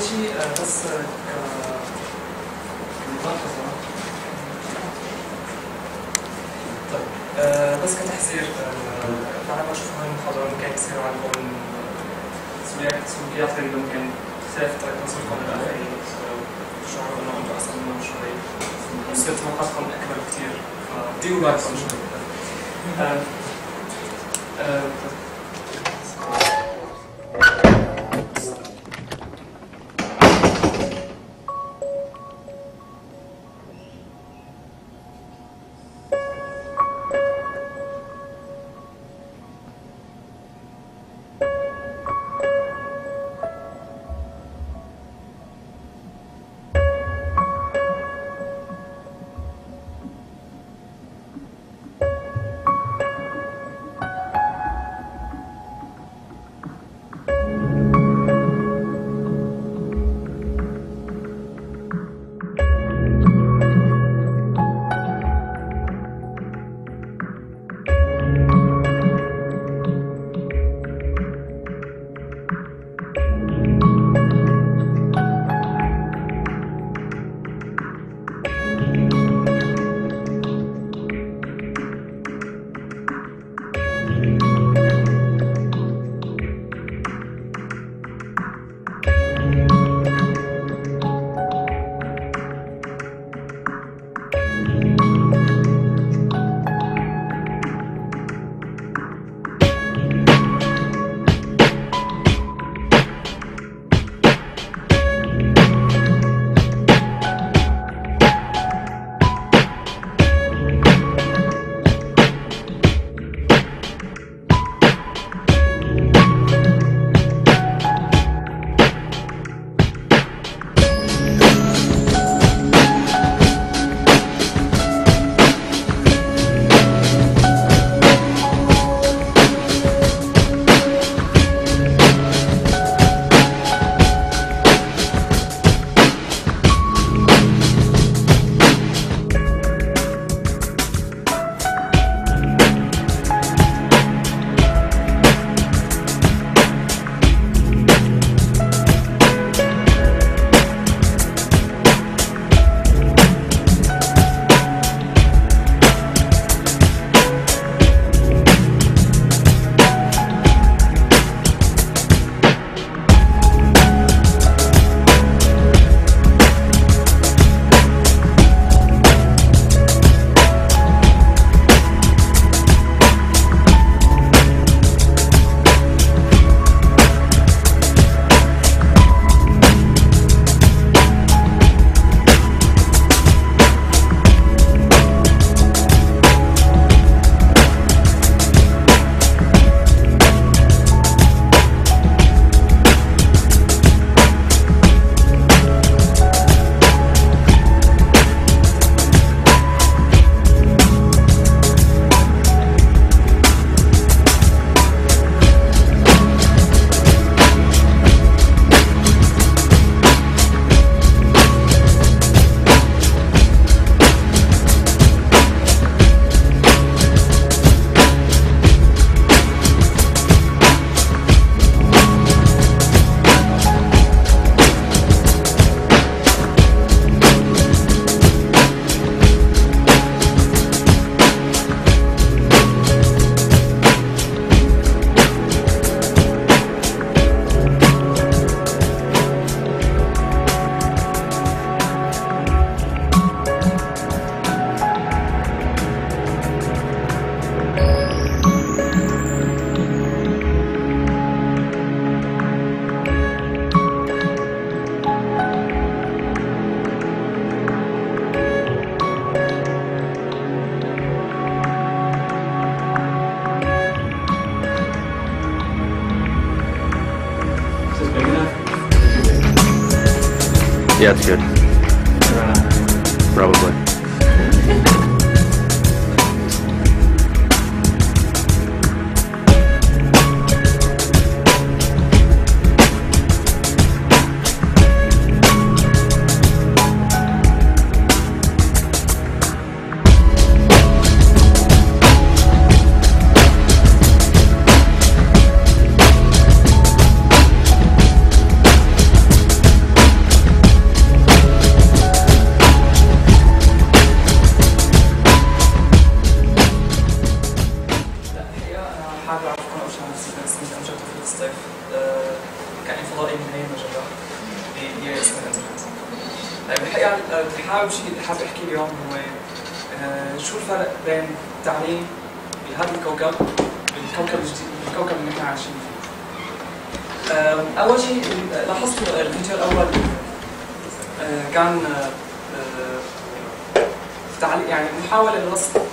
اول شيء آه، بس آه، ك- كملاحظه طيب آه، بس كتحذير آه، بعد ما شفنا المحاضره ممكن يصير عندكم سلوكيات غريبه ممكن تختلف طريقه تصرفكم للاخرين تشعروا انه أنتم احسن منهم شوي بس طموحاتكم أكبر كثير فديروا بالكم شوي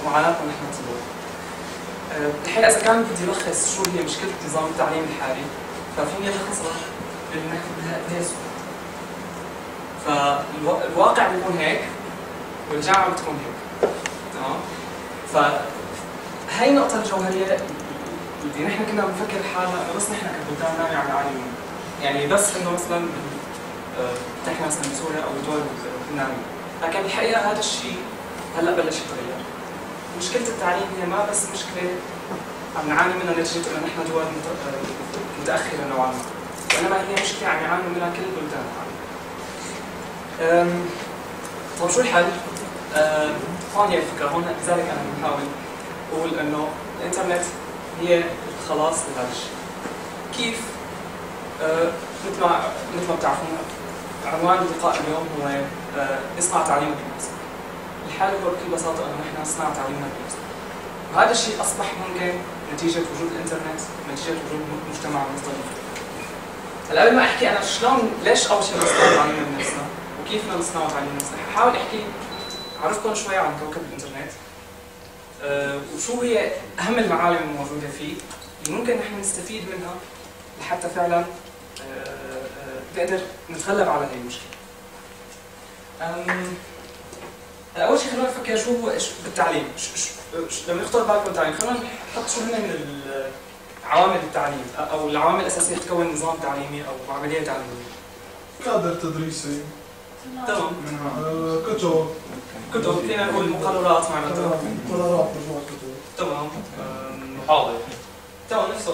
معاناتنا نحن صغار. آه، الحقيقة إذا كان بدي ألخص شو هي مشكلة نظام التعليم الحالي ففيني الخصها بهي الصورة. فالواقع بيكون هيك والجامعة بتكون هيك. تمام؟ فهي النقطة الجوهرية اللي نحن كنا بنفكر حالنا بس نحن كبلدان نامي على عالم يعني بس إنه مثلا بتحكي مثلا بسوريا أو بدول النامية لكن بالحقيقة هذا الشيء هلأ بلش يتغير. مشكلة التعليم هي ما بس مشكلة عم نعاني منها نتيجة إنه نحن دول متأخرة نوعا ما وإنما هي مشكلة عم يعانوا منها كل البلدان طيب شو الحل؟ هون هي الفكرة هون لذلك أنا بحاول أقول إنه الإنترنت هي الخلاص لهذا الشيء. كيف؟ أه مثل ما مثل ما بتعرفون عنوان اللقاء اليوم هو أه اصنع تعليمك بنفسك. الحل هو بكل بساطة إنه نحن نصنع تعليمنا بنفسنا. وهذا الشيء أصبح ممكن نتيجة وجود الإنترنت، نتيجة وجود مجتمع مصدر هلا قبل ما أحكي أنا شلون ليش أول شيء نصنع تعليمنا بنفسنا وكيف بدنا نصنع تعليمنا بنفسنا حاول أحكي أعرفكم شوي عن كوكب الإنترنت. أه وشو هي أهم المعالم الموجودة فيه؟ اللي ممكن نحن نستفيد منها لحتى فعلا أه أه نقدر نتغلب على هي المشكلة. أول شيء خلينا نفكر شو هو بالتعليم. لما نخطر بالكم التعليم خلينا نحط شو هن من عوامل التعليم أو العوامل الأساسية تكون نظام تعليمي أو عملية تعليمية. كادر تدريسي تمام. آه، كتب. كتب فينا نقول مقررات معناتها. قرارات مجموعة كتب. تمام. محاضر. تمام نفسه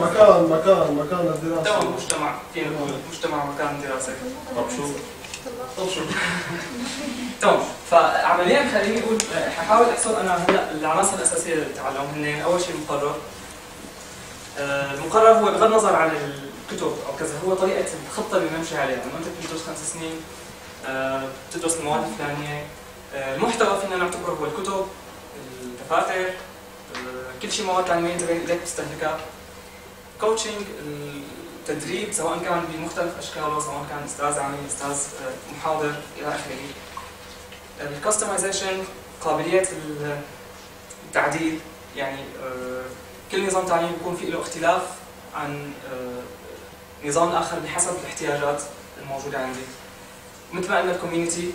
مكان مكان مكان الدراسة. تمام مجتمع فينا نقول مجتمع مكان دراسة. طب شو؟ طب شو تمام فعمليا خليني أقول ححاول احصر أنا هلأ العناصر الأساسية للتعلم هن أول شيء المقرر آه، المقرر هو بغض النظر عن الكتب أو كذا هو طريقة الخطة اللي نمشي عليها. انه أنت بتدرس خمس سنين آه، بتدرس المواد الفلانية. آه، المحتوى فينا نعتبره هو الكتب الدفاتر كل شيء مواد تعليميه انت بين ايديك بتستهلكها coaching التدريب سواء كان بمختلف أشكاله سواء كان أستاذ عملي أستاذ محاضر إلى آخره. ال customization قابلية التعديل يعني كل نظام تعليمي بيكون فيه له اختلاف عن نظام آخر بحسب الاحتياجات الموجودة عندي. مثل ما قلنا الكوميونتي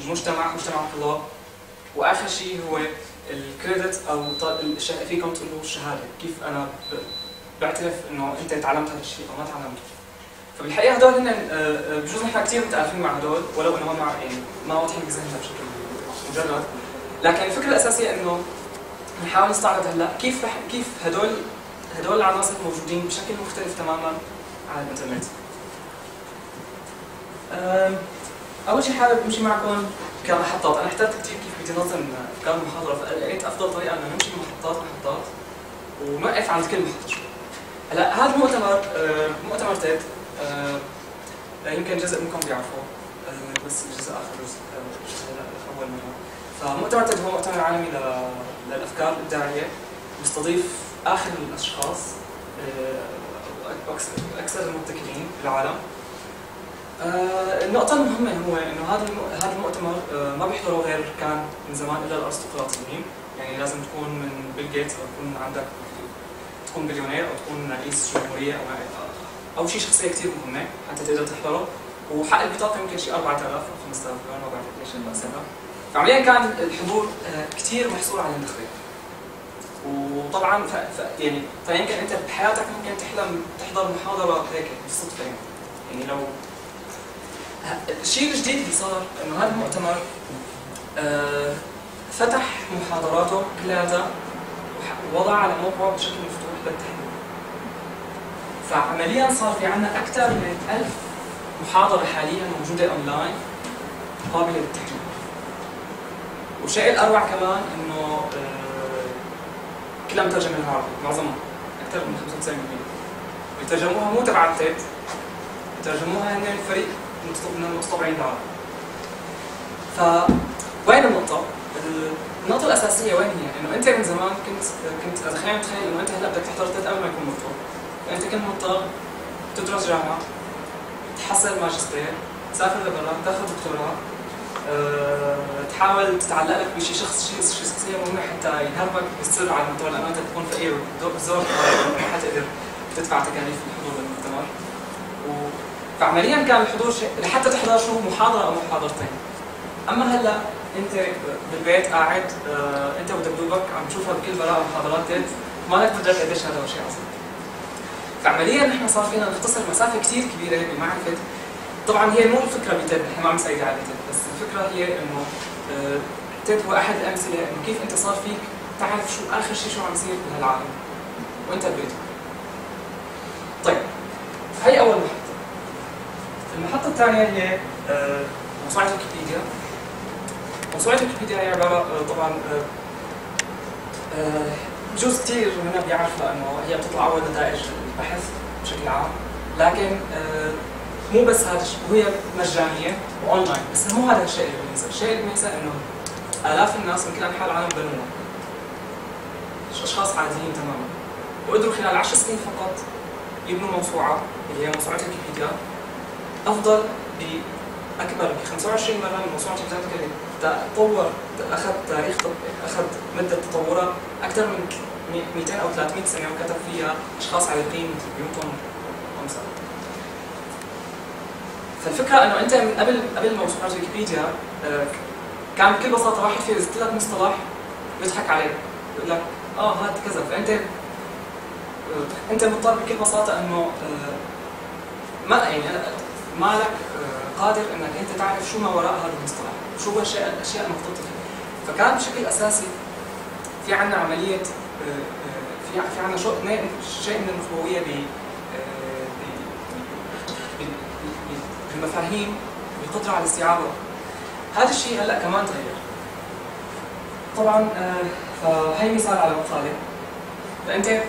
المجتمع مجتمع الطلاب وآخر شيء هو الكريدت أو فيكم تقولوا الشهاده كيف أنا بعترف إنه أنت تعلمت هذا الشيء أو ما تعلمته فبالحقيقة هدول هن بجوز نحن كثير متعرفين مع هدول ولو إنه ما يعني ما واضحين بذهننا بشكل مجرد لكن الفكرة الأساسية إنه نحاول نستعرض هلأ كيف رح كيف هدول هدول العناصر موجودين بشكل مختلف تماما على الإنترنت. أول شيء حابب أمشي معكم كمحطات، أنا احترت كثير كيف بدي نظم افكار المحاضره فلقيت أفضل طريقة إنه نمشي محطات محطات ونوقف عند كل محطة شوي. هلا هذا المؤتمر مؤتمر تيد يمكن جزء منكم بيعرفوه بس جزء آخر جزء أول مره. فمؤتمر تيد هو مؤتمر عالمي للأفكار الإبداعية بيستضيف آخر الأشخاص أكثر المبتكرين في العالم النقطة المهمة هو إنه هذا هذا المؤتمر ما بيحضره غير كان من زمان إلا الأرستقراطيين، يعني لازم تكون من بيل جيتس أو تكون عندك تكون بليونير أو تكون رئيس جمهورية أو أو شيء شخصية كثير مهمة حتى تقدر تحضره، وحق البطاقة يمكن شيء 4000 أو 5000 دولار ما بعرف ليش بحسبها. فعمليا كان الحضور كثير محصور على النخبة. وطبعا ف... ف... يعني فيمكن أنت بحياتك ممكن تحلم تحضر محاضرة هيك بالصدفة يعني يعني لو الشيء الجديد اللي صار إنه هذا المؤتمر آه فتح محاضراته كلياتها ووضع على موقعه بشكل مفتوح للتحليل فعمليا صار في عندنا أكثر من ألف محاضرة حاليا موجودة اونلاين قابلة للتحليل. والشيء الأروع كمان إنه آه كلها مترجمة للعربي معظمها أكثر من 95% بيترجموها مو تبع ال TED بيترجموها هن فريق من المتطوعين العرب فوين النقطة؟ النقطة الأساسية وين هي؟ إنه أنت من زمان كنت كنت خلينا نتخيل إنه أنت هلأ بدك تحضر TED قبل ما يكون مطلوب فأنت كنت مضطر تدرس جامعة تحصل ماجستير تسافر لبرا تاخذ دكتوراه أه، تحاول تتعلق لك بشي شخص شيء شخصية مهمة حتى يهربك بالسر على الموضوع لأنه أنت تكون فقير وزور ما حتقدر تدفع تكاليف الحضور للمؤتمر و... فعمليا كان الحضور شيء لحتى تحضر شو محاضرة أو محاضرتين. أما هلا أنت بالبيت قاعد آه أنت ودبدوبك عم تشوفها بكل براءة محاضرات ما لك تدرك قديش هذا شيء عظيم. فعمليا نحن صار فينا نختصر مسافة كثير كبيرة بمعرفة. طبعا هي مو الفكرة بتب نحن ما عم نسيد على بتب بس الفكرة هي إنه آه تب هو أحد الأمثلة إنه كيف أنت صار فيك تعرف شو آخر شيء شو عم يصير بهالعالم وأنت ببيتك. طيب هي أول محطة. المحطة الثانية هي آه موسوعه ويكيبيديا. موسوعه ويكيبيديا هي عباره آه طبعا بجوز كثير منا بيعرف لأنه هي بتطلع اول نتائج البحث بشكل عام لكن مو بس هذا الشيء وهي مجانيه واونلاين بس مو هذا الشيء اللي بينسى، الشيء اللي بينسى انه الاف الناس من كل انحاء العالم بنوها اشخاص عاديين تماما وقدروا خلال 10 سنين فقط يبنوا موسوعه اللي هي موسوعه ويكيبيديا افضل باكبر ب 25 مره من موسوعه بريتانيكا اللي تطور أخذ تاريخ أخذ مدة تطورها أكثر من 200 أو 300 سنة وكتب فيها أشخاص عريقين نيوتن وأمثال. فالفكرة إنه أنت من قبل قبل موسوعه ويكيبيديا آه، كان بكل بساطة واحد في يزت لك مصطلح بيضحك عليك بيقول لك آه هذا كذا. فأنت آه، أنت مضطر بكل بساطة إنه آه، ما يعني ما لك قادر إنك أنت تعرف شو ما وراء هذا المصطلح. شو هو الاشياء الاشياء المخطوطه فيه فكان بشكل أساسي في عندنا عملية في في عندنا شيء من النخبوية ب المفاهيم بالقدرة على استيعابها هذا الشيء هلأ كمان تغير. طبعا آه، فهي مثال على مقاله فأنت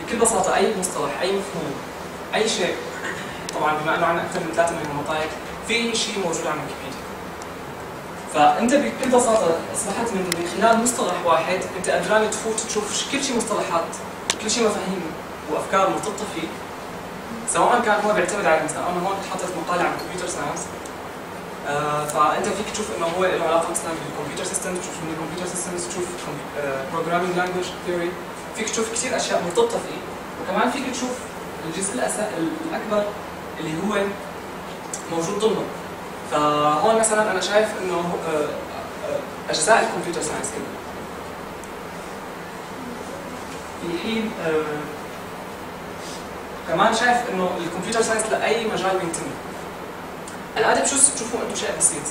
بكل بساطة أي مصطلح أي مفهوم أي شيء طبعا بما إنه عندنا أكثر من 3 مليون مطايق في شيء موجود ويكيبيديا فأنت بكل بساطه أصبحت من خلال مصطلح واحد أنت قدران تفوت تشوف كل شيء مصطلحات كل شيء مفاهيم وأفكار مرتبطة فيه سواء كان هو بيعتمد على مثلا أنا هون حاطط مقالة عن الكمبيوتر ساينس آه فأنت فيك تشوف إنه هو له علاقة مثلا بال computer system تشوف من ال computer system تشوف programming language theory فيك تشوف كثير أشياء مرتبطة فيه. وكمان فيك تشوف الجزء. الأكبر اللي هو موجود ضمنه فهون مثلا أنا شايف إنه آه، آه، أجزاء ال computer science كلها في حين آه كمان شايف إنه ال computer science لأي مجال بينتمي. الادب شو تشوفوا أنتم شيء بسيط.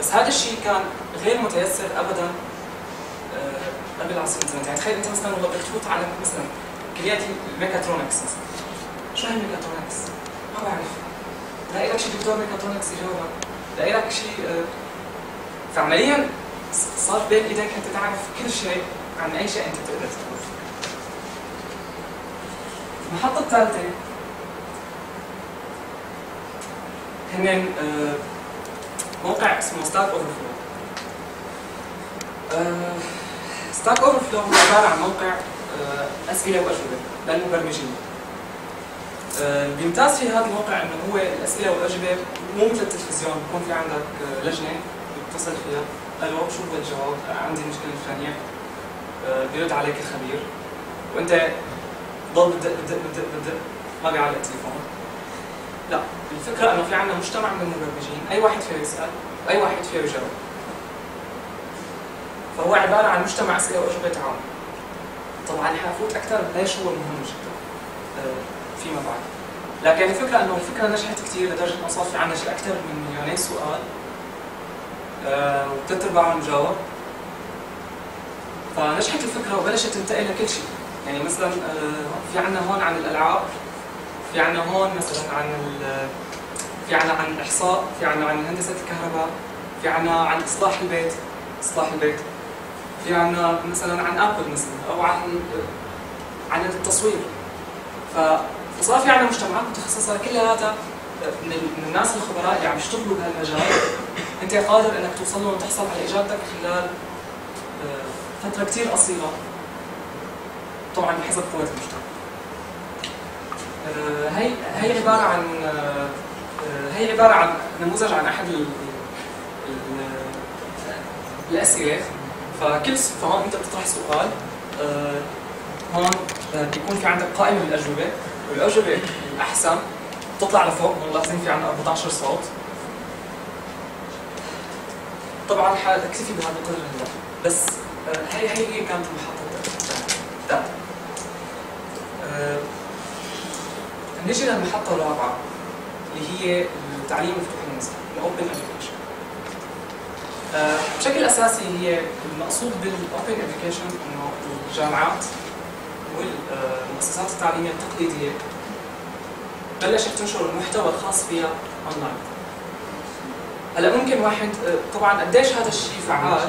بس هذا الشيء كان غير متيسر ابدا قبل العصر الإنترنت. يعني تخيل أنت مثلا والله بدك تفوت على مثلا كليات الميكاترونكس مثلا. شو هي الميكاترونكس؟ ما بعرف. لاقي لك شيء دكتور ميكاترونكس يجاوبك لاقي لك شيء آه، فعمليا صار بين إيديك أنت تعرف كل شيء عن أي شيء أنت بتقدر تقول. المحطة الثالثة. هن موقع اسمه Stack Overflow Stack Overflow هو عبارة عن موقع آه، أسئلة وأجوبة للمبرمجين آه، بيمتاز في هذا الموقع إنه هو الأسئلة والأجوبة مو مثل التلفزيون بكون في عندك آه، لجنة بتتصل فيها ألو شو هو الجواب؟ عندي المشكلة الفلانيه بيرد عليك الخبير وأنت ضل بدق بدق بدق بدق ما بيعلق تليفون لا الفكرة إنه في عندنا مجتمع من المبرمجين أي واحد فيه يسأل واي واحد فيه يجاوب. فهو عبارة عن مجتمع أسئلة وأجوبة تعاون طبعا حافوت أكثر ليش هو مهم جدا؟ آه، فيما بعد. لكن الفكرة أنه الفكرة نجحت كثير لدرجة انه صار في عندنا أكثر من مليونين سؤال. آه، وثلاث ارباعهم مجاوب فنجحت الفكرة وبلشت تنتقل لكل شيء. يعني مثلا آه، في عندنا هون عن الألعاب في عندنا هون مثلا عن في عندنا عن الإحصاء في عندنا عن هندسة الكهرباء في عندنا عن إصلاح البيت إصلاح البيت. في عندنا مثلا عن ابل مثلا أو عن عن التصوير. فصار في عندنا مجتمعات متخصصة كلها من, ال- من الناس الخبراء اللي عم يشتغلوا بهالمجال. انت قادر انك توصل لهم وتحصل على اجابتك خلال آه، فترة كثير قصيرة. طبعا بحسب قوة المجتمع. آه، هي هي عبارة عن آه، هي عبارة عن نموذج عن أحد ال- ال- الأسئلة. فكل فهون أنت بتطرح سؤال هون بيكون في عندك قائمة بالأجوبة. والأجوبة الاحسن تطلع لفوق هون لاحظين في عندنا 14 صوت. طبعا حاكتفي بهذا القدر هلا بس آه، هي هي هي كانت المحطه الثالثه آه، نيجي للمحطة الرابعة اللي هي التعليم المفتوح للنساء الاوبن آه، بشكل أساسي هي المقصود بال open education إنه الجامعات والمؤسسات التعليمية التقليدية. بلشت تنشر المحتوى الخاص فيها اونلاين هلا ممكن واحد آه، طبعا قديش هذا الشيء فعال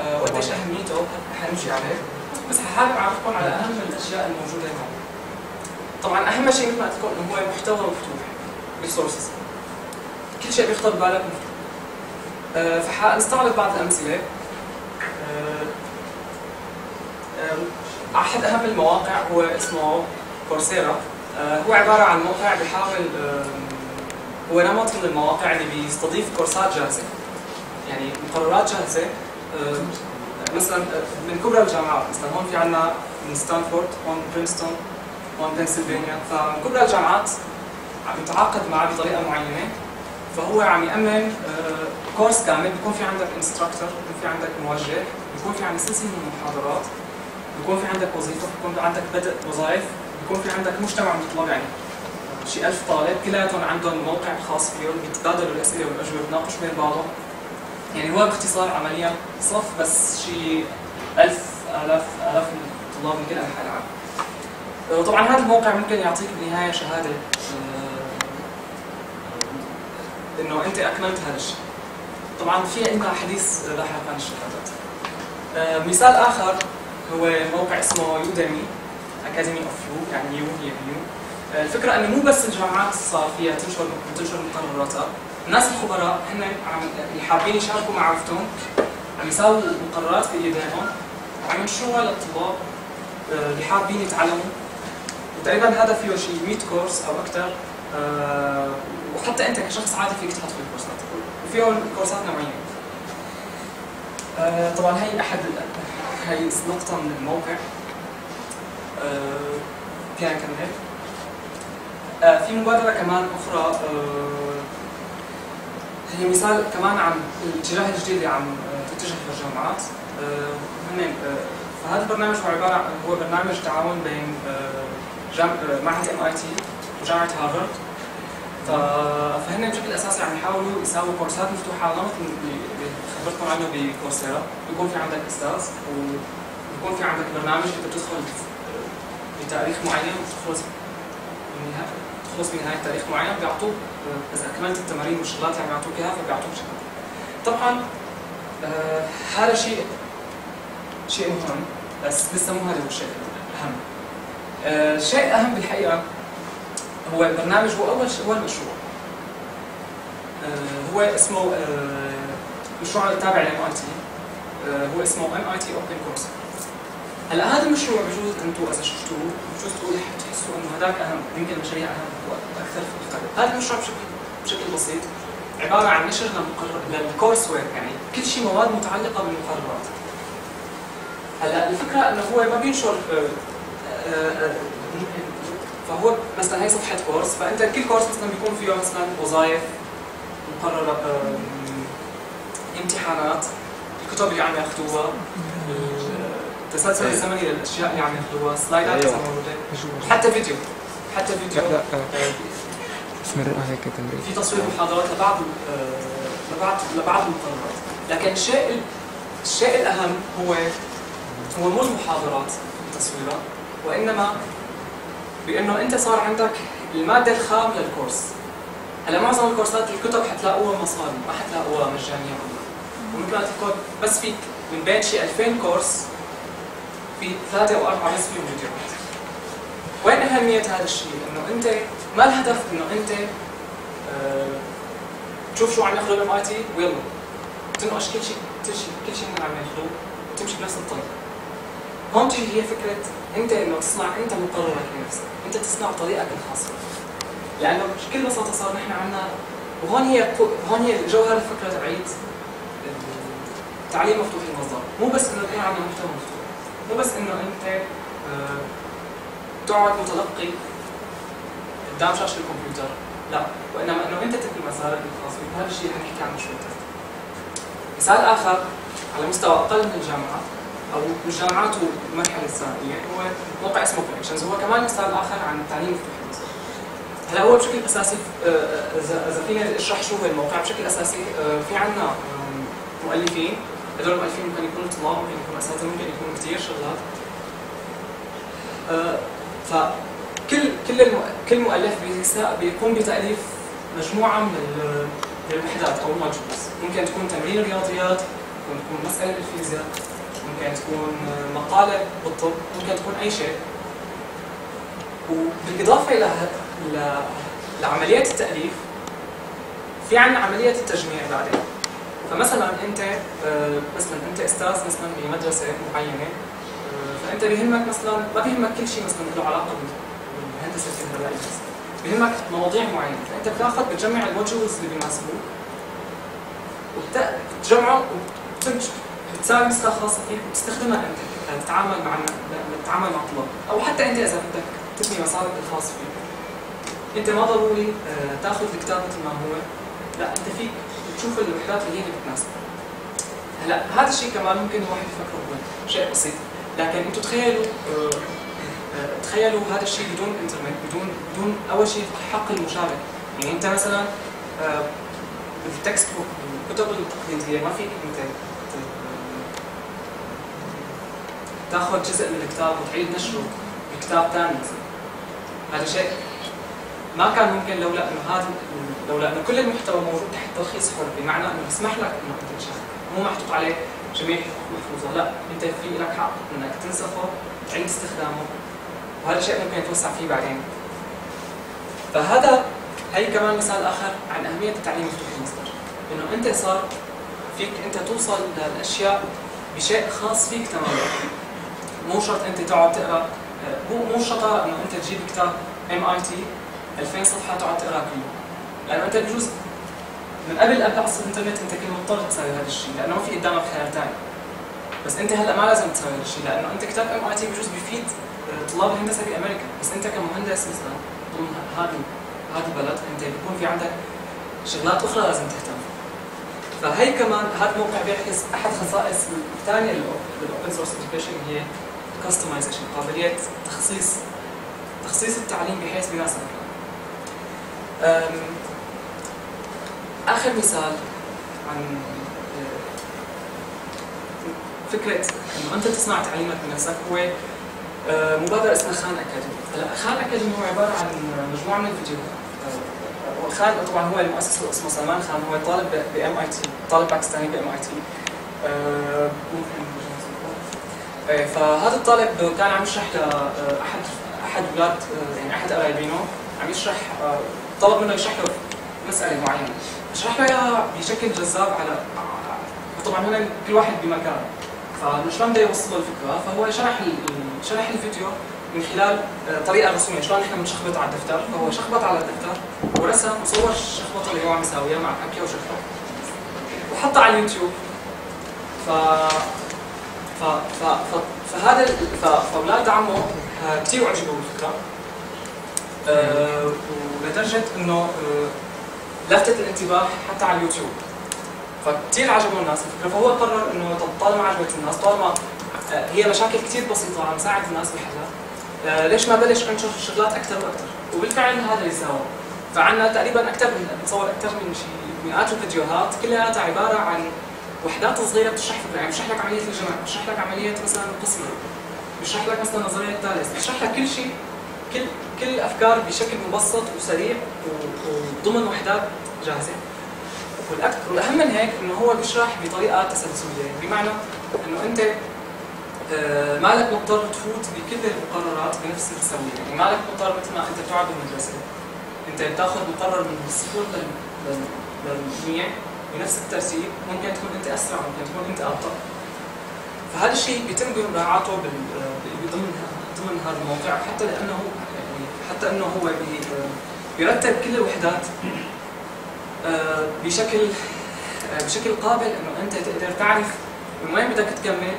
آه، وقديش أهميته حنمشي عليه. بس حابب أعرفكم على أهم الأشياء الموجودة هون. طبعا أهم شيء مثل ما قلت لكم إنه هو محتوى مفتوح resources كل شيء بيخطر ببالك مفتوح. آه، فحنستعرض بعض الأمثلة. أحد أهم المواقع هو اسمه كورسيرا. آه، هو عبارة عن موقع بيحاول هو نمط من المواقع اللي بيستضيف كورسات جاهزة. يعني مقررات جاهزة. آه، مثلا آه، من كبرى الجامعات. مثلا هون في عندنا من ستانفورد هون برينستون هون بنسلفانيا. فمن كبرى الجامعات عم يتعاقد معه بطريقة معينة. فهو عم يأمن آه، كورس كامل. بيكون في عندك انستراكتور بيكون في عندك موجه بيكون في عندك سلسلة من المحاضرات. بيكون في عندك وظيفة بيكون عندك بدء وظائف بيكون في عندك مجتمع من الطلاب يعني شي ألف طالب كلياتهم عندهم موقع خاص فيهم بيتبادلوا الأسئلة والأجوبة بيتناقشوا بين بعضهم. يعني هو باختصار عمليا صف بس شي ألف آلاف آلاف من الطلاب من كل أنحاء العالم. آه، طبعا هذا الموقع ممكن يعطيك بالنهاية شهادة آه، إنه أنت أكملت هذا الشيء. طبعا في عندنا حديث لاحق عن الشهادات. آه، مثال آخر هو موقع اسمه Udemy academy of you يعني يو هي يو. آه، الفكرة إنه مو بس الجامعات فيها تنشر تنشر مقرراتها. الناس الخبراء هن عم اللي حابين يشاركوا معرفتهم عم يساووا مقررات بايديهم وعم ينشروها للطلاب آه، اللي حابين يتعلموا. وتقريبا هذا فيه شيء 100 كورس أو أكثر آه، وحتى أنت كشخص عادي فيك تحط في الكورسات وفيهم كورسات نوعية. طبعا هي أحد هي نقطة من الموقع. آه، فينا نكمل آه، في مبادرة كمان أخرى آه، هي مثال كمان عن الاتجاه الجديد اللي عم تتجه آه، فهذا البرنامج هو عبارة عن هو برنامج تعاون بين معهد MIT وجامعة هارفارد. فهن بشكل أساسي عم يحاولوا يساووا كورسات مفتوحة على خبرتكم عنه ب Coursera بيكون في عندك أستاذ وبيكون في عندك برنامج أنت بتدخل بتاريخ معين وبتخلص تخلص بنهايه تاريخ معين بيعطوك آه، إذا أكملت التمارين والشغلات اللي عم يعطوك إياها فبيعطوك شغلات طبعا آه، هذا شيء شيء مهم بس لسه مو هذا هو الشيء الاهم آه، الاهم بالحقيقة هو البرنامج هو أول هو المشروع. آه، هو اسمه آه، مشروع التابع ل MIT. هو اسمه MIT open course هلا هذا المشروع بجوز أنتم إذا شفتوه بجوز تقولوا تحسوا إنه هذاك أهم يمكن المشاريع أهم وأكثر في القلب هذا المشروع بشكل بشكل بسيط عبارة عن نشر لل courseware يعني كل شيء مواد متعلقة بالمقررات. هلا الفكرة إنه هو ما بينشر آه، آه، آه، فهو مثلا هي صفحة course فأنت كل course مثلا بيكون فيه مثلا وظائف مقررة آم، امتحانات الكتب اللي عم ياخذوها التسلسل الزمني للأشياء اللي عم ياخذوها slide ات أيوة. موجوده حتى فيديو حتى فيديو. لا لا هيك تمرين. في تصوير محاضرات لبعض لبعض لبعض المقررات. لكن الشيء الشيء الأهم هو هو مو المحاضرات تصويرها وإنما بإنه أنت صار عندك المادة الخام للكورس. هلا معظم الكورسات الكتب حتلاقوها مصاري ما حتلاقوها مجانية. ومثل لكم بس فيك من بين شي 2000 كورس في ثلاثة أو أربعة بس فيهم فيديوهات. وين أهمية هذا الشيء؟ إنه أنت ما الهدف إنه أنت آه، تشوف شو عم ياخذوا الام اي تي ويلا. تنقش كل شيء كل شيء كل شيء عم ياخذوه وتمشي بنفس الطريق. هون تيجي هي فكرة أنت إنه تصنع أنت مقررك لنفسك. أنت تصنع طريقك الخاصة. لأنه بكل بساطة صار نحن عندنا وهون هي هون هي جوهر الفكرة تبعيت التعليم مفتوح المصدر مو بس إنه يكون عندنا محتوى مفتوح. مو بس إنه أنت آه، تقعد متلقي قدام شاشة الكمبيوتر. لا. وإنما إنه أنت تبني مسارك الخاص. وهذا الشيء حنحكي عنه شوي مثال آخر على مستوى أقل من الجامعات أو الجامعات والمرحلة الثانويه هو موقع اسمه كونكشنز هو كمان مثال آخر عن التعليم مفتوح المصدر هلا هو بشكل أساسي آه، آه، إذا إذا فينا أشرح شو هو الموقع بشكل أساسي في عندنا مؤلفين. هذول المؤلفين ممكن يكونوا طلاب ممكن يكونوا أساتذة ممكن يكونوا كثير شغلات. آه، فكل كل. كل مؤلف بيقوم بتأليف مجموعة من ال- من الوحدات أو الموجودز ممكن تكون تمرين رياضيات ممكن تكون مسألة بالفيزياء ممكن تكون مقالة بالطب ممكن تكون أي شيء. وبالإضافة إلى لعمليه التأليف في عندنا عمليه التجميع بعدين. فمثلا أنت آه، مثلا أنت أستاذ مثلا بمدرسه معينة آه، فأنت بيهمك مثلا ما بيهمك كل شيء مثلا له علاقة بال- بالهندسة الكهربائيه بس بيهمك مواضيع معينة. فأنت بتاخذ بتجمع الموجودز اللي بيناسبوك وبتجمعه بتساوي نسخه خاصه فيك وبتستخدمها أنت لتتعامل مع لتتعامل مع الطلاب. أو حتى أنت إذا بدك تبني مسارك الخاص فيك. أنت ما ضروري آه، تاخذ الكتاب مثل ما هو. لا أنت فيك تشوف الوحدات اللي هي اللي بتناسبك. هلا هذا الشيء كمان ممكن الواحد يفكر هو شيء بسيط. لكن أنتم تخيلوا آه، آه، تخيلوا هذا الشيء بدون انترنت بدون بدون أول شيء حق المشارك يعني انت مثلا آه، بال text book بالكتب التقليدية ما فيك انت تاخذ جزء من الكتاب وتعيد نشره بكتاب ثاني هذا شيء ما كان ممكن لولا إنه هذا لولا انه كل المحتوى موجود تحت تلخيص حر بمعنى إنه يسمح لك إنه أنت مو محطوط عليه جميع الحقوق محفوظة لا. أنت في لك حق إنك تنسخه تعيد استخدامه وهذا شيء ممكن يتوسع فيه بعدين. فهذا هي كمان مثال آخر عن أهمية التعليم مفتوح المصدر. إنه أنت صار فيك أنت توصل للأشياء بشيء خاص فيك تماما. مو شرط أنت تقعد تقرأ مو مو شطاره إنه أنت تجيب كتاب MIT 2000 صفحة تقعد تقرأ كله. لأنه أنت بجوز من قبل عصر الإنترنت أنت كنت مضطر تسوي هذا الشيء لأنه ما في قدامك خيار ثاني بس أنت هلأ ما لازم تسوي هذا الشيء لأنه أنت كتاب MIT بجوز بيفيد طلاب الهندسة بأمريكا. بس أنت كمهندس مثلا ضمن هذا هذا البلد أنت بيكون في عندك شغلات أخرى لازم تهتم فهي كمان هذا الموقع بيعكس أحد خصائص الثانية لل open source education هي customization قابلية تخصيص تخصيص التعليم بحيث بيناسبك أم، آخر مثال عن أه، فكرة إنه أنت تصنع تعليمك بنفسك هو أه، مبادرة اسمها خان أكاديمي. هلا خان أكاديمي هو عبارة عن مجموعة من الفيديوهات. وخان طبعا هو المؤسس اسمه سلمان خان هو طالب ب MIT طالب باكستاني ب MIT فهذا الطالب كان عم يشرح لاحد أحد أولاد يعني أحد قرايبينه عم يشرح آه، طلب منه يشرح له مسألة معينة. شرح له إياها بشكل جذاب على طبعا هنا كل واحد بمكان فشلون بده يوصل الفكرة؟ فهو شرح شرح الفيديو من خلال آه، طريقة رسمية. شلون نحن بنشخبط على الدفتر؟ فهو شخبط على الدفتر ورسم وصور الشخبطه اللي هو عم يساويها مع حكي وشرحه وحطها على اليوتيوب. ف ف ف ف فهذا ف فأولاد عمه آه، كثير عجبوا بالفكرة. آه، ولدرجة إنه آه، لفتت الانتباه حتى على اليوتيوب. فكثير عجبوا الناس الفكرة. فهو قرر إنه طالما عجبت الناس طالما آه، هي مشاكل كثير بسيطة عم ساعد الناس بحلها آه، ليش ما بلش انشر شغلات أكثر وأكثر وبالفعل هذا اللي سواه فعندنا تقريبا أكثر من بتصور أكثر من شيء مئات الفيديوهات. كلها عبارة عن وحدات صغيرة بتشرح فكره يعني بشرح لك عملية الجمع بشرح لك عملية مثلا القسمه بشرح لك مثلا نظرية الثالث بشرح لك كل شيء. كل كل الأفكار بشكل مبسط وسريع وضمن وحدات جاهزة. والأك- والأهم من هيك إنه هو بيشرح بطريقة تسلسلية. بمعنى إنه أنت آه، مالك مضطر تفوت بكل المقررات بنفس السويه يعني مالك مضطر مثل ما أنت بتقعد بالمدرسة أنت بتاخذ مقرر من الصفر لل لل 100 بنفس الترتيب. ممكن تكون أنت أسرع ممكن تكون أنت أبطأ. فهذا الشيء بيتم مراعاته بال- ضمن ضمن هذا الموقع حتى لأنه يعني حتى أنه هو بي بيرتب كل الوحدات آه، بشكل آه، بشكل قابل إنه أنت تقدر تعرف من وين بدك تكمل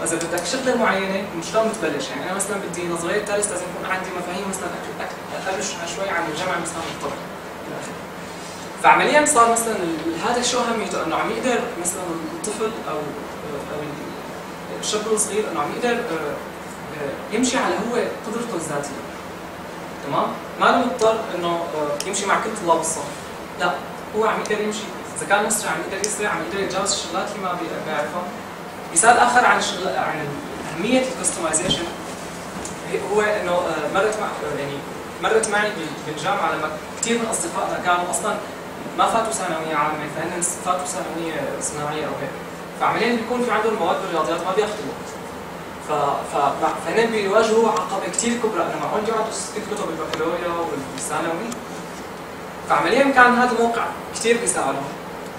وإذا بدك شغلة معينة من شلون بتبلش يعني أنا مثلا بدي نظرية ثالث لازم يكون عندي مفاهيم مثلا أقل شوي عن الجمع مثلا آخره. فعمليا صار مثلا هذا شو اهميته إنه عم يقدر مثلا الطفل أو أو الشاب الصغير إنه عم يقدر آه، يمشي على هو قدرته الذاتية. تمام؟ ما له مضطر إنه آه، يمشي مع كل طلاب الصف. لا هو عم يقدر يمشي. إذا كان مسرع عم يقدر يسرع عم يقدر يتجاوز الشغلات اللي ما بي- بيعرفها مثال آخر عن الشغل عن أهمية ال customization هو إنه آه، مرت مع آه، يعني مرت معي بال- بالجامعة لما كثير من أصدقائنا كانوا أصلا ما فاتوا ثانوية عامة فهن فاتوا ثانويه صناعيه أو هيك. فعمليا بيكون في عندهم مواد بالرياضيات ما بياخذوا وقت ف ف بيواجهوا عقبة كثير كبرى. انه معهم يقعدوا يكتبوا بالبكالوريا والثانوي؟ فعمليا كان هذا الموقع كثير بيساعدهم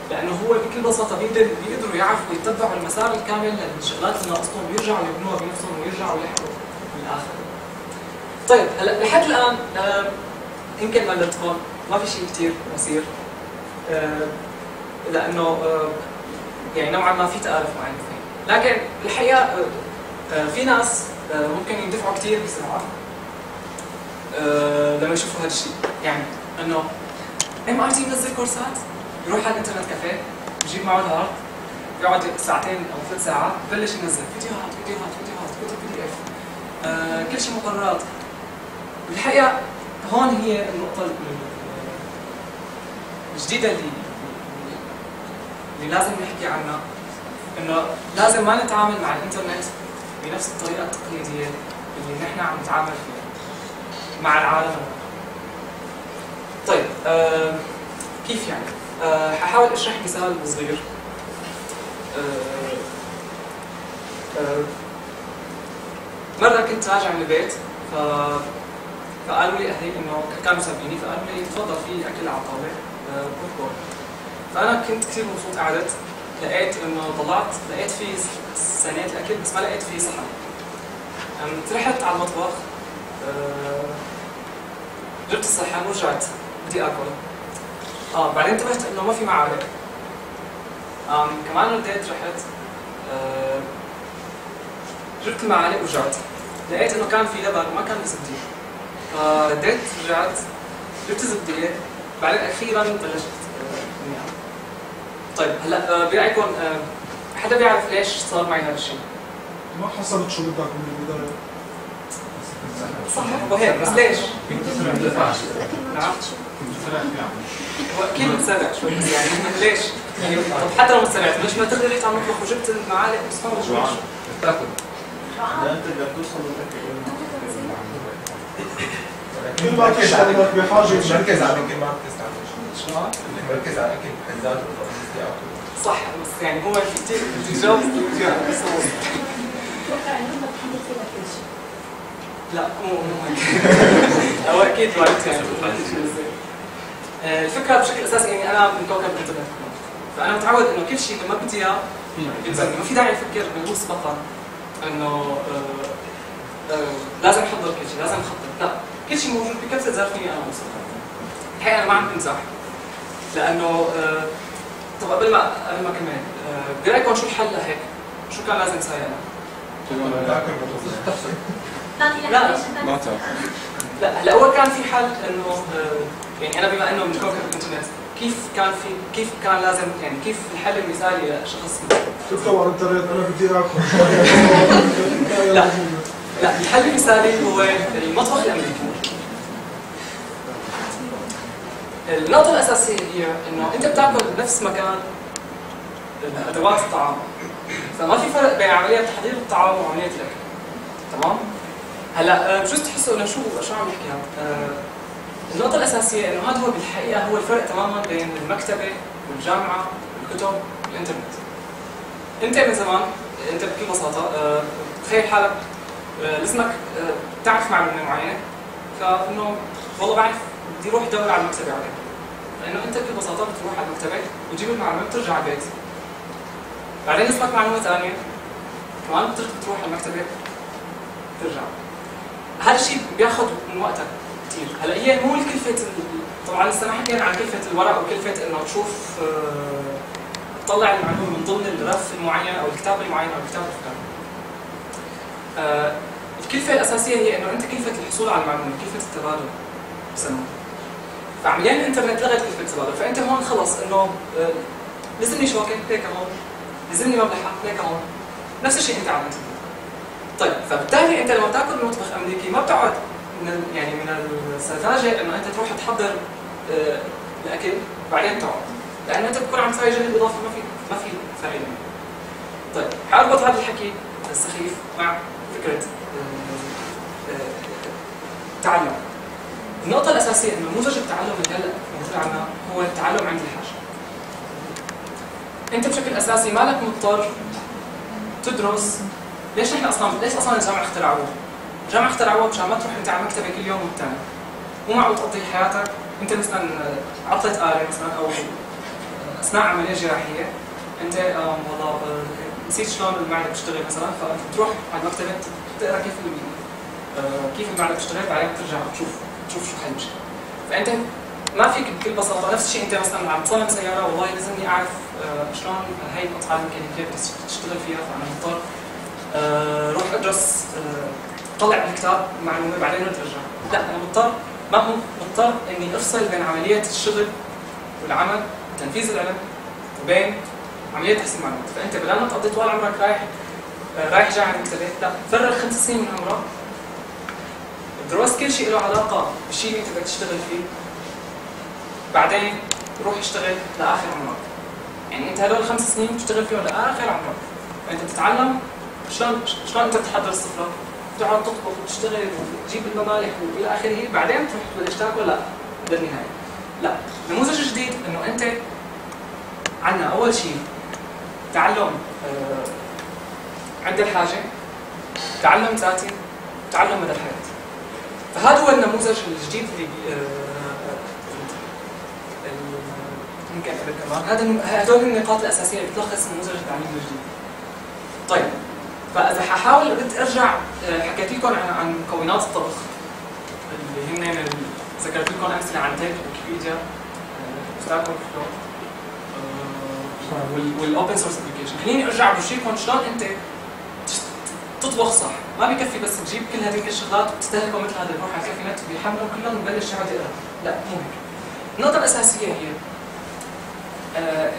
لأنه هو بكل بساطة بيقدر بيقدروا يعرفوا يتبعوا المسار الكامل للشغلات اللي ناقصتهم ويرجعوا يبنوها بنفسهم ويرجعوا يلحقوا بالآخر. طيب هلأ لحد الآن يمكن ملتكم ما في شيء كثير مثير لأنه يعني نوعا ما في تآلف مع الاثنين لكن الحقيقة آه، في ناس آه، ممكن يندفعوا كثير بسرعة آه، لما يشوفوا هذا الشيء. يعني إنه MIT منزل كورسات يروح على الإنترنت كافيه بجيب معه ال hard يقعد ساعتين أو ثلاث ساعات بلش ينزل فيديوهات فيديوهات فيديوهات كتب PDF آه، كل شيء مقررات. الحقيقة هون هي النقطة ال- الجديدة اللي اللي لازم نحكي عنها. إنه لازم ما نتعامل مع الإنترنت بنفس الطريقة التقليدية اللي نحن عم نتعامل فيها مع العالم. طيب آه كيف يعني؟ آه ححاول أشرح مثال صغير آه آه مرة كنت راجع من البيت ف فقالوا لي أهلي إنه كانوا سابقيني فقالوا لي تفضل في أكل على الطاوله آه فأنا كنت كثير مبسوط قعدت. لقيت إنه طلعت لقيت في سنة الأكل بس ما لقيت في صحن. قمت رحت على المطبخ آه جبت الصحن ورجعت. بدي آكل. آه بعدين انتبهت إنه ما في معالق. كمان رديت رحت آه جبت المعالق ورجعت. لقيت إنه كان في لبن وما كان زبديه فرديت رجعت جبت زبديه بعدين أخيرا بلشت. طيب هلا آه، برأيكم آه، حدا بيعرف ليش صار معي هذا الشيء؟ ما حصلت شو بدك من البداية. صح وهيك بس ليش؟ نعم. هو أكيد متسرع شوي بس يعني ليش؟ يعني طب حتى لو متسرعت ليش ما تقدر رحت على المطبخ وجبت المعالق وصفار وشوي تاكل. لا أنت بدك توصل للاكل كل ما تشتغل بحاجة مركز على الاكل ما مركز على طول. صح بس يعني هو لا مو هو أكيد والدتي يعني. آه، الفكرة بشكل أساسي يعني أنا من كوكب الإنترنت. فأنا متعود إنه كل شيء لما بدي إياه ما في داعي أفكر مسبقا إنه آه، آه، لازم أحضر كل شيء لازم أخطط. لا كل شيء موجود بكبسه زر فيني أنا اوصل الحقيقة أنا ما عم بمزح لأنه آه، طب قبل ما قبل ما كمان آه، برايكم شو الحل لهيك؟ شو كان لازم يصير بتوصل. ما لا هلأ اول كان في حل إنه آه، يعني أنا بما إنه من كوكب الإنترنت كيف كان في كيف كان لازم يعني كيف الحل المثالي لشخص تكتب على الإنترنت أنا بدي اكل لا. لا الحل المثالي هو المطبخ الأمريكي النقطة الأساسية هي إنه أنت بتأكل بنفس مكان أدوات الطعام فما في فرق بين عملية تحضير الطعام وعملية الأكل تمام؟ هلأ آه، بجوز تحسوا إنه شو شو عم يحكي هذا؟ آه، النقطة الأساسية إنه هذا هو بالحقيقة هو الفرق تماما بين المكتبة والجامعة والكتب والإنترنت. أنت من زمان أنت بكل بساطة آه، تخيل حالك لازمك آه، تعرف معلومة معينة فإنه والله بعرف بدي أروح أدور على المكتبة عليه لأنه أنت بكل بساطه بتروح على المكتبة وتجيب المعلومة بترجع على البيت بعدين يصلك معلومة ثانية كمان بتروح على المكتبة ترجع هذا الشيء بياخذ من وقتك كثير هلأ هي مو الكلفه طبعا لسه ما حكينا عن كلفة الورق وكلفه إنه تشوف آه، تطلع المعلومة من ضمن الرف المعين أو الكتاب المعين أو الكتاب الفلاني. آه، الكلفة الأساسية هي إنه أنت كلفه الحصول على المعلومة، كلفه التبادل بسموها. فعمليا الإنترنت لغت كلفه التبادل، فأنت هون خلص إنه آه، لزمني شوكه هيك هون، لزمني مبلحه هيك هون، نفس الشيء أنت عم طيب فبالتالي أنت لما تاكل بمطبخ أمريكي ما بتقعد من يعني من السذاجة إنه أنت تروح تحضر آه، الأكل بعدين تقعد. لأنه أنت بتكون عم تسوي جهد اضافي ما في ما في فائده طيب حاربط هذا الحكي السخيف مع فكرة آه، آه، التعلم النقطة الأساسية إنه نموذج التعلم اللي هلا موجود عندنا هو التعلم عند الحاجة. أنت بشكل أساسي مالك مضطر تدرس ليش إحنا أصلا ليش أصلا الجامعة اخترعوه؟ الجامعة اخترعوه مشان ما تروح انت على مكتبة كل يوم والثاني. مو معقول تقضي حياتك أنت مثلا عطلة آلة مثلا أو أثناء عملية جراحية أنت والله نسيت شلون المعدة بتشتغل مثلا فبتروح على المكتبة تقرأ كيف آه، كيف المعدة بتشتغل بعدين بترجع بتشوف تشوف شو حل المشكلة. فأنت ما فيك بكل بساطة نفس الشيء أنت مثلا عم تصمم سيارة والله لازمني أعرف آه، شلون هي القطعة الميكانيكية بتشتغل فيها فأنا مضطر. روح أدرس طلع بالكتاب معلومة بعدين ترجع لا أنا مضطر. ما هو مضطر إني أفصل بين عمليه الشغل والعمل وتنفيذ العلم وبين عمليه تحسين المعلومات. فأنت بدل ما تقضي طول عمرك رايح رايح جاي على المكتبات لا فرغ خمس سنين من عمرك. درست كل شيء له علاقة بالشيء اللي انت بدك تشتغل فيه. بعدين روح اشتغل لآخر عمرك. يعني انت هدول الخمس سنين بتشتغل فيهم لآخر عمرك. فأنت بتتعلم شلون شلون انت بتحضر السفرة؟ تقعد تطبخ وتشتغل وتجيب الممالح وإلى آخره. بعدين تروح تبلش تاكل؟ لا بالنهايه لا النموذج الجديد إنه أنت عندنا أول شيء تعلم آه عند الحاجة تعلم ذاتي تعلم مدى الحياة. فهذا هو النموذج الجديد اللي يمكن قبل كمان. هذا هدول النقاط الأساسية اللي بتلخص نموذج التعليم الجديد. طيب فإذا ححاول بدي أرجع آه، حكيت لكم عن عن مكونات الطبخ اللي هن ذكرت لكم أمثلة عن تيك ويكيبيديا ستاك والاوبن سورس ابلكيشن خليني أرجع بشيكم شلون أنت تطبخ صح. ما بس تجيب كل هذيك الشغلات وتستهلكوا مثل هذا الروح. على كافي نت بيحملوا كلهم وبلش يقعد يقرأ. لا مو هيك. النقطة الأساسية هي آه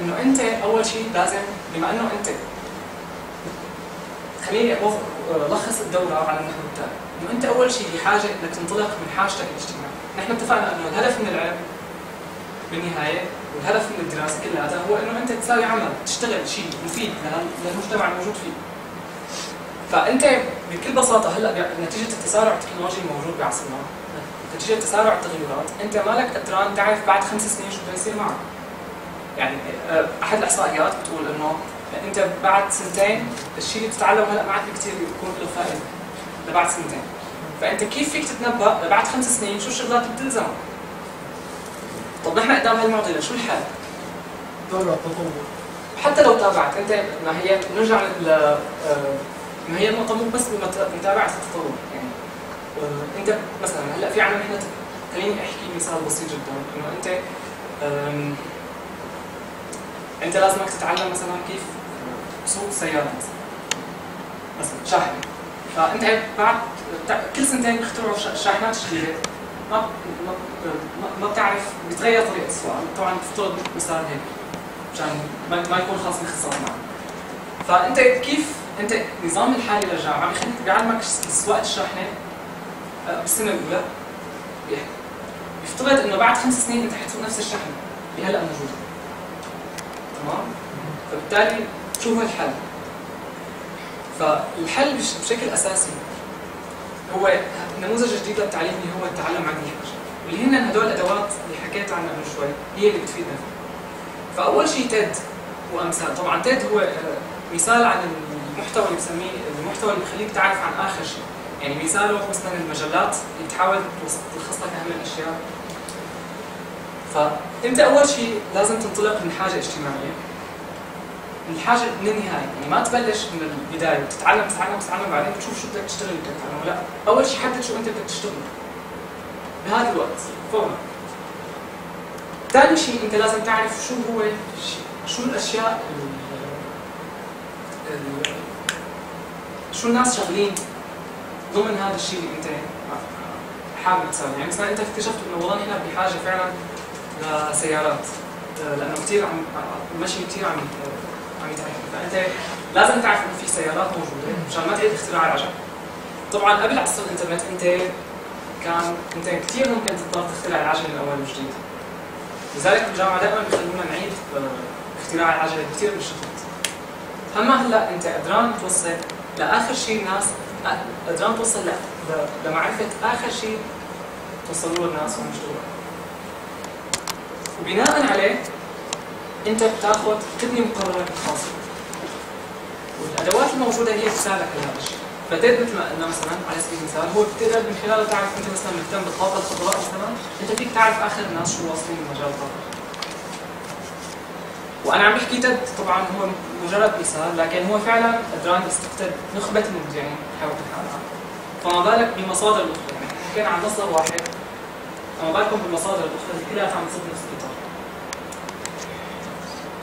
إنه أنت أول شيء لازم بما إنه أنت خليني ألخص الدورة على النحو التالي إنه أنت أول شيء بحاجه انك تنطلق من حاجتك الاجتماعية. نحن اتفقنا إنه الهدف من العلم بالنهاية والهدف من الدراسة كلها هو إنه أنت تساوي عمل تشتغل شيء مفيد للمجتمع الموجود فيه. فأنت بكل بساطة هلأ نتيجة التسارع التكنولوجي الموجود بعصرنا نتيجة تسارع التغيرات أنت مالك قدران تعرف بعد خمس سنين شو بده يصير معك. يعني آه، أحد الإحصائيات بتقول إنه أنت بعد سنتين الشيء اللي بتتعلمه هلأ ما عاد كثير بيكون له فائدة لبعد سنتين. فأنت كيف فيك تتنبأ لبعد خمس سنين شو الشغلات اللي بتلزمك؟ طب نحن قدام هالمعضلة شو الحل؟ تابع التطور حتى لو تابعت أنت ما هي نرجع ل آه، ما هي النقطة مو بس بمتابعة التطور يعني. انت مثلا هلأ في عنا نحن خليني أحكي مثال بسيط جدا. إنه أنت أنت لازمك تتعلم مثلا كيف سوق سيارة مثلا شاحن. فأنت بعد كل سنتين بيخترعوا شاحنات جديده ما ما ما بتعرف بتغير طريقة السؤال طبعا بفترض مثال هيك مشان ما يكون خاص باختصار معك. فأنت كيف أنت النظام الحالي للجامعه بيخليك بيعلمك سواقه الشاحنه آه، بالسنة الأولى؟ بيفترض إنه بعد خمس سنين أنت حتسوق نفس الشحنه اللي هلا موجوده تمام؟ فبالتالي شو هو الحل فالحل بشكل أساسي هو النموذج الجديد للتعليم اللي هو التعلم عن الحاجة واللي هن هدول الادوات اللي حكيت عنها قبل شوي هي اللي بتفيدنا. فأول شيء تيد وأمثال. طبعا تيد هو آه، مثال عن المحتوى اللي بسميه المحتوى اللي بخليك تعرف عن آخر شيء. يعني مثاله مثلا المجلات اللي تحاول تلخص لك أهم الأشياء. فأنت أول شيء لازم تنطلق من حاجة اجتماعية. الحاجة من النهاية. يعني ما تبلش من البداية. تتعلم تتعلم تتعلم بعدين تشوف شو بدك تشتغل بدك تتعلمه لا. أول شيء حدد شو أنت بدك تشتغل. بهذا الوقت. فورا. ثاني شيء أنت لازم تعرف شو هو شو الأشياء شو الناس شغالين ضمن هذا الشيء اللي انت حابب تسويه؟ يعني مثلا انت اكتشفت إنه والله نحن بحاجة فعلا لسيارات لأنه كثير عم المشي كثير عم عم يتعب. فأنت لازم تعرف إنه في سيارات موجودة مشان ما تعيد اختراع العجل طبعا قبل عصر الإنترنت أنت كان أنت كثير ممكن تضطر تخترع العجلة من أول وجديد. لذلك بالجامعة دائما بيخلونا نعيد اختراع العجلة كثير من الشغلات اما هلا انت قدران توصل لآخر شيء الناس قدران توصل لمعرفة آخر شيء توصلوا له الناس وهم يشتغلوا وبناء عليه انت بتاخذ تبني مقررك الخاصه والأدوات الموجودة هي تساعدك على هذا الشيء فتقدر مثل ما قلنا مثلا على سبيل المثال هو بتقدر من خلاله تعرف انت مثلا مهتم بالطاقه الخضراء مثلا انت فيك تعرف آخر الناس شو واصلين بمجال الطاقه وأنا عم بحكي تد طبعا هو مجرد مثال لكن هو فعلا قدران يستقطب نخبة المبدعين حول العالم فما بالك الاخرى يعني حكينا عن مصدر واحد. فما بالكم بالمصادر الاخرى اللي كلها عم تصب نفس الإطار.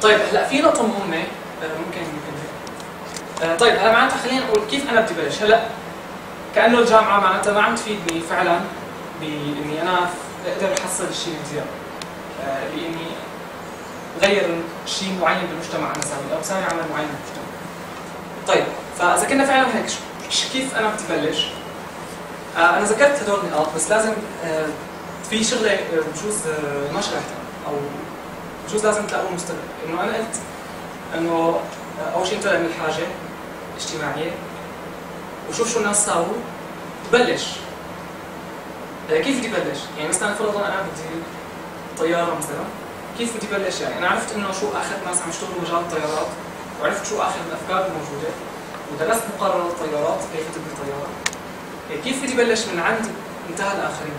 طيب هلأ في نقطة مهمة آه، ممكن ممكن. آه، طيب هلأ معناتها خلينا نقول كيف أنا بدي بلش. هلأ كأنه الجامعة معناتها ما عم تفيدني فعلا بإني أنا أقدر أحصل الشيء الزياده آه، بإني غير شيء معين بالمجتمع أنا سامي أو سامي عمل معين بالمجتمع طيب فإذا كنا فعلا هيك كيف أنا بدي بلش؟ آه أنا ذكرت هدول النقاط بس لازم آه في شغلة بجوز آه ما شرحتها أو بجوز لازم تلاقوها مستقبل إنه أنا قلت إنه أول شيء انطلع من الحاجة اجتماعيه وشوف شو الناس ساووا بلش كيف بدي بلش؟ يعني مثلا فرضا أنا بدي طيارة مثلا كيف بدي بلش يعني؟ أنا عرفت انه شو اخر ناس عم يشتغلوا مجال الطيارات وعرفت شو اخر الافكار الموجوده ودرست مقرر الطيارات كيف تبني طياره يعني كيف بدي بلش من عند انتهى الاخرين؟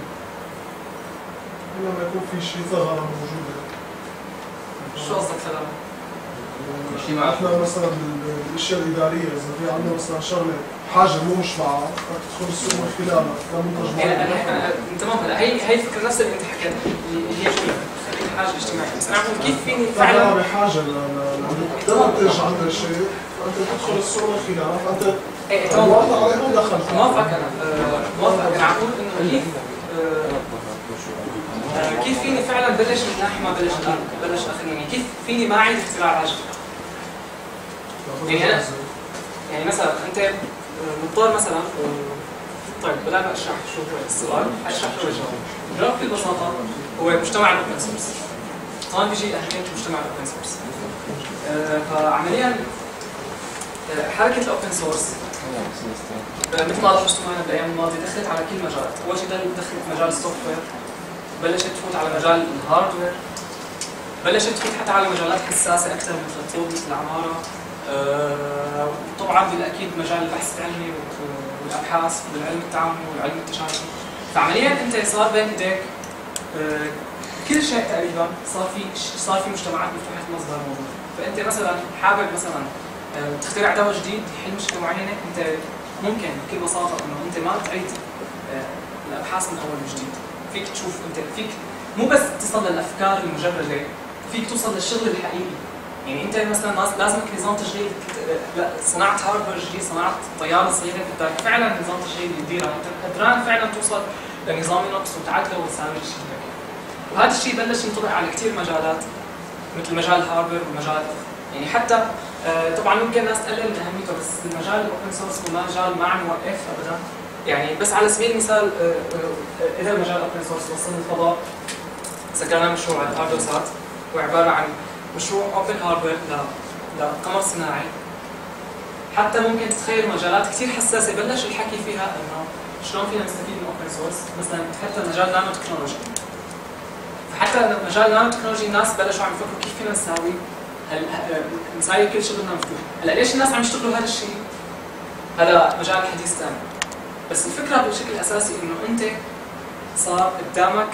لما يكون في شيء ثغره موجوده شو قصدك ثغره؟ إحنا مثلا بالاشياء الاداريه اذا في عندنا مثلا شغله حاجة مو مشبعه بدك تدخل السوق من خلالها كمنتج معين تمام هلا هي هي الفكرة نفس اللي انت حكيتها اللي هي شو حاجة اجتماعية. بس أنا عم كيف فيني فعلا بحاجة لمنتج عندك شيء فانت تدخل السوق من خلالها فانت إيه تمام دخل موافق أنا. موافق. أنا عم بقول إنه كيف؟ كيف فيني فعلا بلش من ناحية ما بلش بلش اخر يعني كيف فيني ما اعيد اختراع عجل يعني أنا يعني مثلا أنت مضطر مثلا طيب بدأنا اشرح شو هو السؤال اشرح شو الجواب الجواب بكل بساطه هو مجتمع ال open source هون بيجي اهميه مجتمع ال open source فعمليا حركه ال open source مثل ما لاحظتوا معنا بالايام الماضيه دخلت على كل مجالات، اول شيء دخلت مجال ال software بلشت تفوت على مجال الهاردوير بلشت تفوت حتى على مجالات حساسه أكثر مثل الطب مثل العماره أه طبعا بالاكيد مجال البحث العلمي والابحاث والعلم التعاملي والعلم التشابهي فعمليا أنت صار بين إيديك أه كل شيء تقريبا صار في صار في مجتمعات مفتوحه المصدر موجوده فأنت مثلا حابب مثلا أه تخترع دواء جديد يحل مشكلة معينة أنت ممكن بكل بساطة إنه أنت ما تعيد أه الأبحاث من أول وجديد. فيك تشوف أنت فيك مو بس تصل للافكار المجردة فيك توصل للشغل الحقيقي. يعني انت مثلا لازمك نظام تشغيل صناعة hardware جديد صناعة طيارة صغيره بدك فعلا نظام تشغيل يديرها انت قدران فعلا توصل لنظام ينقص وتعدله وتساوي الشيء وهذا الشيء بلش ينطبق على كثير مجالات مثل مجال ال hardware ومجال يعني حتى آه طبعا ممكن الناس تقلل من أهميته بس المجال ال open source هو مجال ما عم يوقف ابدا. يعني بس على سبيل المثال آه آه إذا مجال open source وصلنا الفضاء ذكرنا مشروع ال hardware سات هو عباره عن مشروع open hardware لقمر صناعي. حتى ممكن تتخيل مجالات كثير حساسة بلش الحكي فيها إنه شلون فينا نستفيد من open source مثلا حتى مجال نانو تكنولوجي فحتى مجال نانو تكنولوجي الناس بلشوا عم يفكروا كيف فينا نساوي نساوي كل شغلنا مفتوح هلأ ليش الناس عم يشتغلوا هذا الشيء؟ هذا مجال حديث ثاني بس الفكرة بشكل أساسي إنه أنت صار قدامك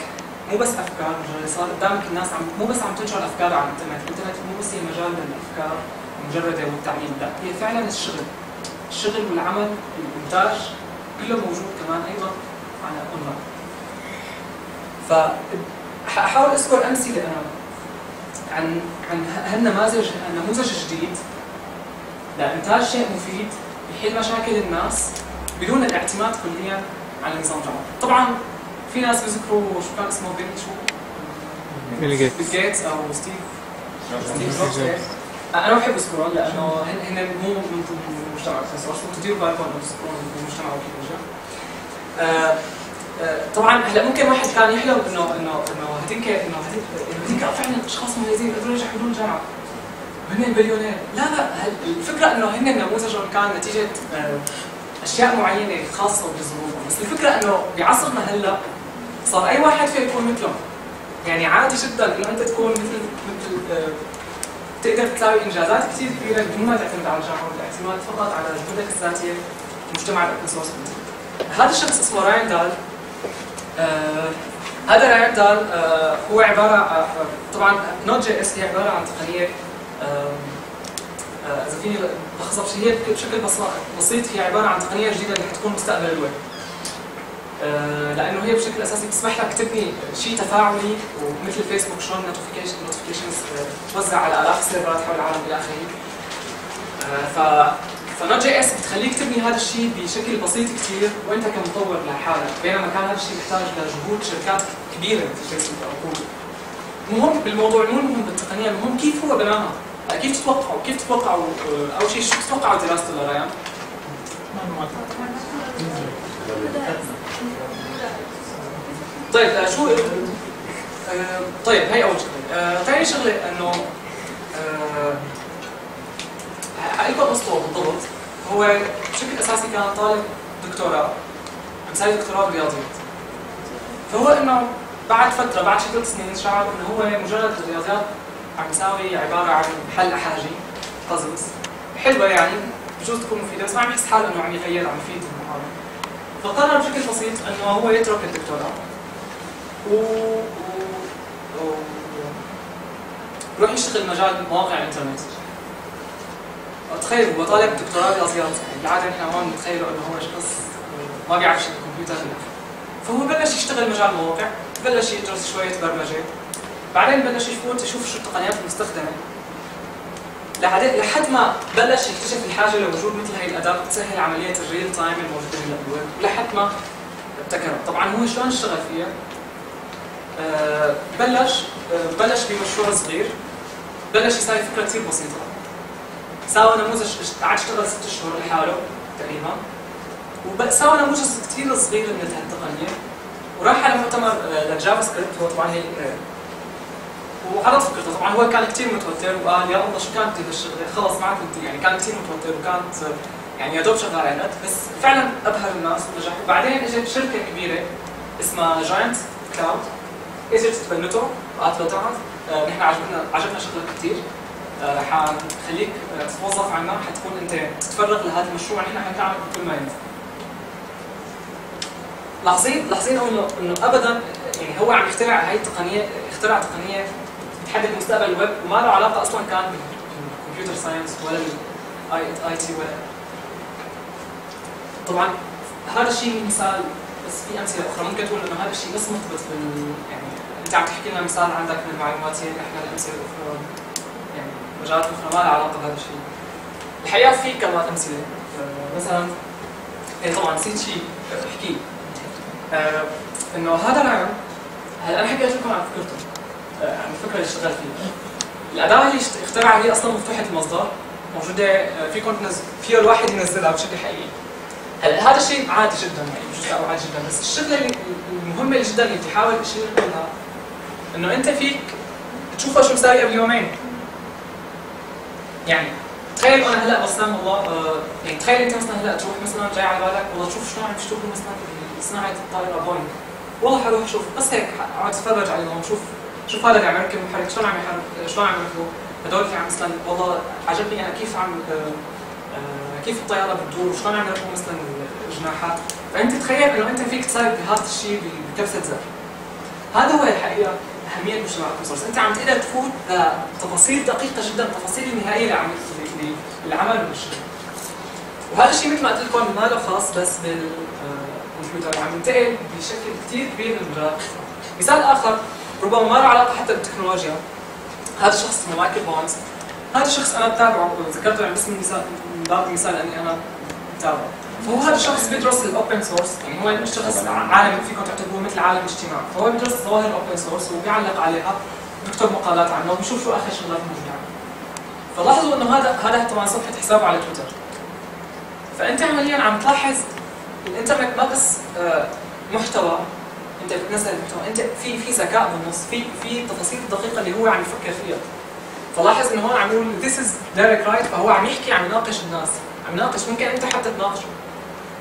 مو بس أفكار صار قدامك الناس عم مو بس عم تنشر افكار على الإنترنت، الإنترنت مو بس هي مجال للأفكار المجرده والتعليم، لا هي فعلا الشغل الشغل والعمل والانتاج كله موجود كمان أيضا على أونلاين. ف حاحاول أذكر أمثلة أنا عن عن هالنماذج النموذج الجديد لإنتاج شيء مفيد يحل مشاكل الناس بدون الاعتماد كليا على نظام جامعي. طبعا في ناس بيذكروا شو كان اسمه بيل شو؟ بيل جيتس بيل جيتس أو ستيف ستيف جوبز. أنا بحب اذكرهم لأنه هن مو من ضمن المجتمع بس شو تديروا بالكم انه تذكرون المجتمع وكيف طبعا هلا ممكن واحد كان يحلم انه انه إنه هذيك إنه هذيك فعلا أشخاص مميزين قدروا ينجحوا بدون جامعه هن بليونير لا لا الفكرة إنه هن نموذجهم كان نتيجة آه، أشياء معينة خاصة بظروفهم بس الفكرة إنه بعصرنا هلا صار أي واحد فيه يكون مثلهم. يعني عادي جدا إنه أنت تكون مثل مثل آه، تقدر تساوي إنجازات كثير كبيرة بدون ما تعتمد على الجامعة والاعتماد فقط على جهودك الذاتية ومجتمع ال open source هذا الشخص اسمه رايان دال. آه هذا رايان دال آه هو عبارة آه طبعا Node.js هي عبارة عن تقنية آه إذا فيني بلخصها هي بشكل بسيط هي عبارة عن تقنية جديدة اللي حتكون مستقبل الويب. لأنه هي بشكل اساسي بتسمح لك تبني شيء تفاعلي ومثل فيسبوك شلون notification notifications توزع على الاف السيرفرات حول العالم إلى اخره آه، ف ف Node.js بتخليك تبني هذا الشيء بشكل بسيط كثير وانت كمطور لحالك بينما كان هذا الشيء بيحتاج لجهود شركات كبيره مثل فيسبوك أو جوجل المهم بالموضوع مو المهم بالتقنيه المهم كيف هو بناها كيف تتوقعوا كيف تتوقعوا آه، اول شيء شو تتوقعوا دراسته لريان؟ طيب آه، شو آه، طيب هي أول شغلة. ثاني شغلة إنه حقلكم قصته بالضبط. هو بشكل أساسي كان طالب دكتوراه عم يساوي دكتوراه بالرياضيات. فهو إنه بعد فترة بعد ثلاث سنين شعر إنه هو مجرد الرياضيات عم يساوي عبارة عن حل احاجي بازلز حلوة يعني بجوز تكون مفيدة بس ما عم يحس حاله إنه عم يغير عم يفيد المحاضره فقرر بشكل بسيط إنه هو يترك الدكتوراه. و, و... يروح يشتغل مجال مواقع الانترنت. تخيل هو طالب دكتوراه رياضيات بالعاده نحن هون بنتخيله إنه هو شخص ما بيعرف شيء بالكمبيوتر فهو بلش يشتغل مجال مواقع بلش يدرس شوية برمجة بعدين بلش يفوت يشوف شو التقنيات المستخدمة. لحد ما بلش يكتشف الحاجة لوجود مثل هي الأداة بتسهل عملية ال real time الموجودة هلا بالويب لحد ما ابتكرها. طبعا هو شلون اشتغل فيها؟ بلش آه بلش بمشروع صغير. بلش يساوي فكرة كثير بسيطة. ساوى نموذج قعد اشتغل ست اشهر لحاله تقريبا. وساوى نموذج كثير صغير من هالتقنيه وراح على مؤتمر آه، لل JavaScript هو طبعا هي وعرض فكرته. طبعا هو كان كثير متوتر وقال يا الله شو كانت الشغلة؟ خلص ما كنت يعني كان كثير متوتر وكانت يعني يا دوب شغالة. بس فعلا أبهر الناس ونجح وبعدين إجت شركة كبيرة اسمها Joyent cloud اجت تبنته وقالت له آه، نحن عجبنا عجبنا شغلك كثير آه، حنخليك آه، تتوظف عنا حتكون أنت تتفرغ لهذا المشروع. نحن حنتعامل بكل ما ينفع. لاحظين لاحظين انه إنه ابدا يعني هو عم يخترع هاي التقنيه اخترع تقنية تحدد مستقبل الويب وما له علاقة أصلا كان بال computer science ولا بال I IT ولا. طبعا هذا الشيء مثال بس في أمثلة أخرى. ممكن تقول إنه هذا الشيء بس مرتبط بال يعني انت عم تحكي لنا مثال عندك من المعلوماتيه إحنا الامثله الأخرى؟ يعني مجالات أخرى ما لها علاقة بهذا الشيء. الحقيقة في كمان امثله مثلا إيه طبعا نسيت شيء. احكي. آه إنه هذا العلم هلا أنا حكيت لكم عن فكرته؟ عن آه، الفكرة اللي اشتغل فيها. الأداة اللي اخترعها هي أصلا مفتوحة المصدر. موجودة فيكم تنزل فيها الواحد ينزلها بشكل حقيقي. هلا هذا الشيء عادي جدا؟ يعني مش عادي جدا بس الشغلة المهمة جدا اللي بدي احاول اشير لها إنه أنت فيك تشوفها شو مساوي قبل يومين. يعني تخيل أنا هلأ بس والله آه يعني تخيل أنت مثلا هلأ تروح مثلا جاي على بالك والله تشوف شلون عم يشتغلوا مثلا صناعة الطائرة بوينغ والله حروح أشوف بس هيك اقعد اتفرج عليهم شوف شوف هذا اللي عم يركب محرك شلون عم يحرك شلون عم يركبوا هدول اللي عم مثلا والله عجبني أنا كيف عم آه، آه، كيف الطيارة بتدور وشلون عم يركبوا مثلا وجناحات فأنت تخيل إنه أنت فيك تساوي بهذا الشيء بكبسة زر. هذا هو الحقيقة. أهمية مجتمع ال open source أنت عم تقدر تفوت لتفاصيل دقيقة جدا التفاصيل النهائيه لعمل للعمل والشغل وهذا الشيء مثل ما قلت لكم ما له خاص بس بالكمبيوتر. عم ينتقل بشكل كثير كبير للمجالات مثال آخر ربما ما له علاقة حتى بالتكنولوجيا. هذا الشخص اسمه مايكل بونز. هذا الشخص أنا بتابعه ذكرته يعني بس من من باب المثال إني أنا بتابعه. فهو هذا الشخص بيدرس ال open source يعني هو شخص عالم فيكم تعتبروه مثل عالم الاجتماع. فهو بيدرس ظواهر ال open source وبيعلق عليها بيكتب مقالات عنه وبيشوف شو آخر شغلات موجوده فلاحظوا إنه هذا هذا طبعا صفحة حسابه على تويتر. فأنت عمليا عم تلاحظ الإنترنت ما بس آه، محتوى أنت بتنزل المحتوى أنت في في ذكاء بالنص في في التفاصيل الدقيقه اللي هو عم يفكر فيها. فلاحظ إنه هون عم يقول this is direct right فهو عم يحكي عم يناقش الناس. عم يناقش ممكن أنت حتى تناقشه.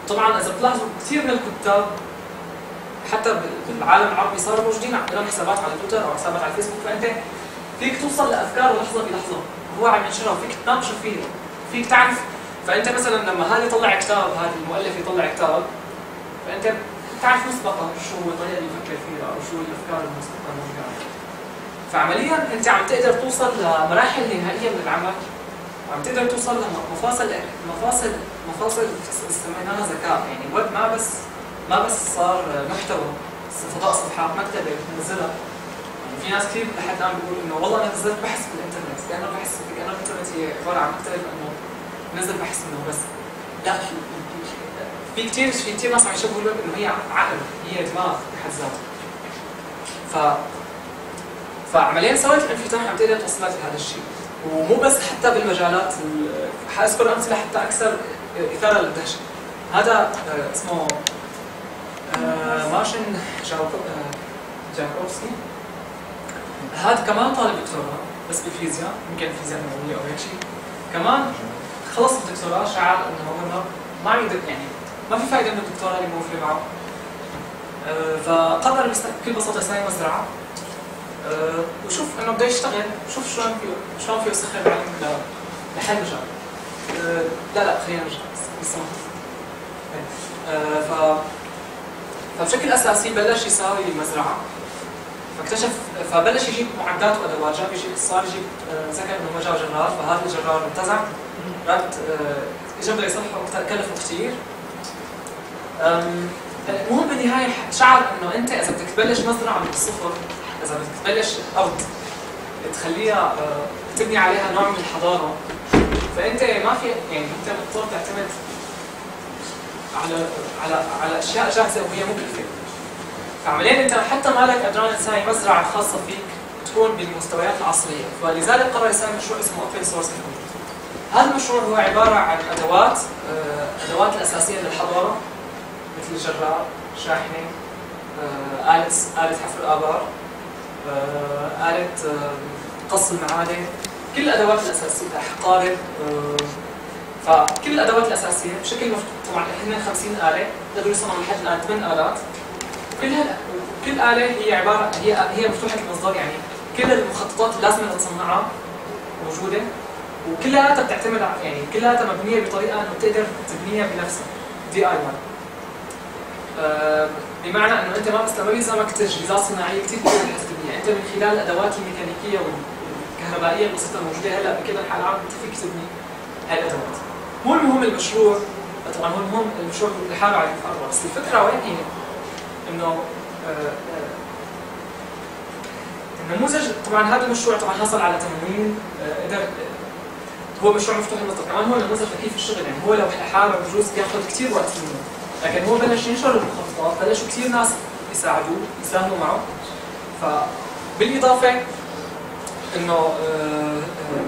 طبعا إذا بتلاحظوا كثير من الكتاب حتى بالعالم العربي صاروا موجودين لهم حسابات على تويتر أو حسابات على الفيسبوك فأنت فيك توصل لافكاره لحظة بلحظة. هو عم ينشرها وفيك تناقشه فيه فيك تعرف. فأنت مثلا لما هذا يطلع كتاب هذا المؤلف يطلع كتاب فأنت بتعرف مسبقا شو هو الطريقة اللي يفكر فيها أو شو الأفكار المسبقة الموجوده فعمليا أنت عم تقدر توصل لمراحل نهائية من العمل وعم تقدر توصل لمفاصل مفاصل مفاصل سميناها ذكاء. يعني الويب ما بس ما بس صار محتوى فضاء صفحات مكتبة بتنزلها يعني في ناس كثير لحد الآن بيقولوا إنه والله أنا نزلت بحث بالإنترنت لأنه بحث لأنه الإنترنت هي عبارة عن مكتبه انه نزل بحث منه بس. لا في كثير في كثير ناس عم يشبهوا الويب إنه هي عقل هي دماغ بحد ذاته. ف فعمليا سويت الانفتاح عم تقدر توصلك لهذا الشيء. ومو بس حتى بالمجالات حاذكر أمثلة حتى أكثر إثارة للدهشه هذا آه، اسمه آه، مارشن جاكوبوفسكي. هذا كمان طالب دكتوراه بس بالفيزياء يمكن فيزياء نووية أو هيك شيء كمان خلص الدكتوراه شعر إنه هو ما يقدر يعني ما في فائده من الدكتوراه اللي موفره معه. آه، فقرر بكل بساطة يسوي مزرعة. وشوف إنه بده يشتغل شوف شلون فيه شلون فيه يسخر العلم لحل أه لا لا خلينا نرجع. ف فبشكل أساسي بلش يساوي مزرعة. فاكتشف فبلش يجيب معدات وأدوات. جاب يجيب صار يجيب آه، ذكر انه جاب جرار فهذا الجرار انتزع. رد اجى بده يصلحه كلفه كثير المهم بالنهاية شعر إنه أنت إذا بدك تبلش مزرعة من الصفر إذا بدك تبلش أرض تخليها آه، تبني عليها نوع من الحضارة. فأنت ما في يعني انت مضطر تعتمد على على على أشياء جاهزة وهي مكلفه فعمليا أنت حتى ما لك قدران تساوي مزرعة خاصة فيك تكون بالمستويات العصرية. فلذلك قرر يساوي مشروع اسمه open source هذا المشروع هو عبارة عن أدوات آه، أدوات الأساسية للحضارة مثل الجرار شاحنة آه، آلة آلة حفر الآبار آه، آلة قص المعادن. كل الأدوات الأساسية قارب فكل الأدوات الأساسية بشكل مفتوح طبعا إحنا 50 آلة قدروا يصنعوا لحد الآن 8 آلات. كل كل آلة هي عبارة هي هي مفتوحة المصدر يعني كل المخططات اللازمة تصنعها موجودة وكلها بتعتمد يعني كلها مبنية بطريقة إنه تقدر تبنيها بنفسها دي اي بمعنى إنه أنت ما بس ما بيلزمك تجهيزات صناعية كثير تبنيها، أنت من خلال الأدوات الميكانيكية والكهربائيه البسيطه الموجوده هلأ انحاء العالم انت فيك تبني هاي الادوات. مو المهم المشروع طبعا هو المهم المشروع لحاله على الفرع بس الفكرة وين هي؟ إنه آه، آه، النموذج طبعا هذا المشروع طبعا حصل على تمويل آه، قدر هو مشروع مفتوح المطلق كمان هو نموذج لكيف الشغل يعني هو لو لحاله بجوز بياخذ كثير وقت منه لكن هو بلش ينشر المخططات بلشوا كثير ناس يساعدوه يساهموا معه فبالإضافة انه آه، آه،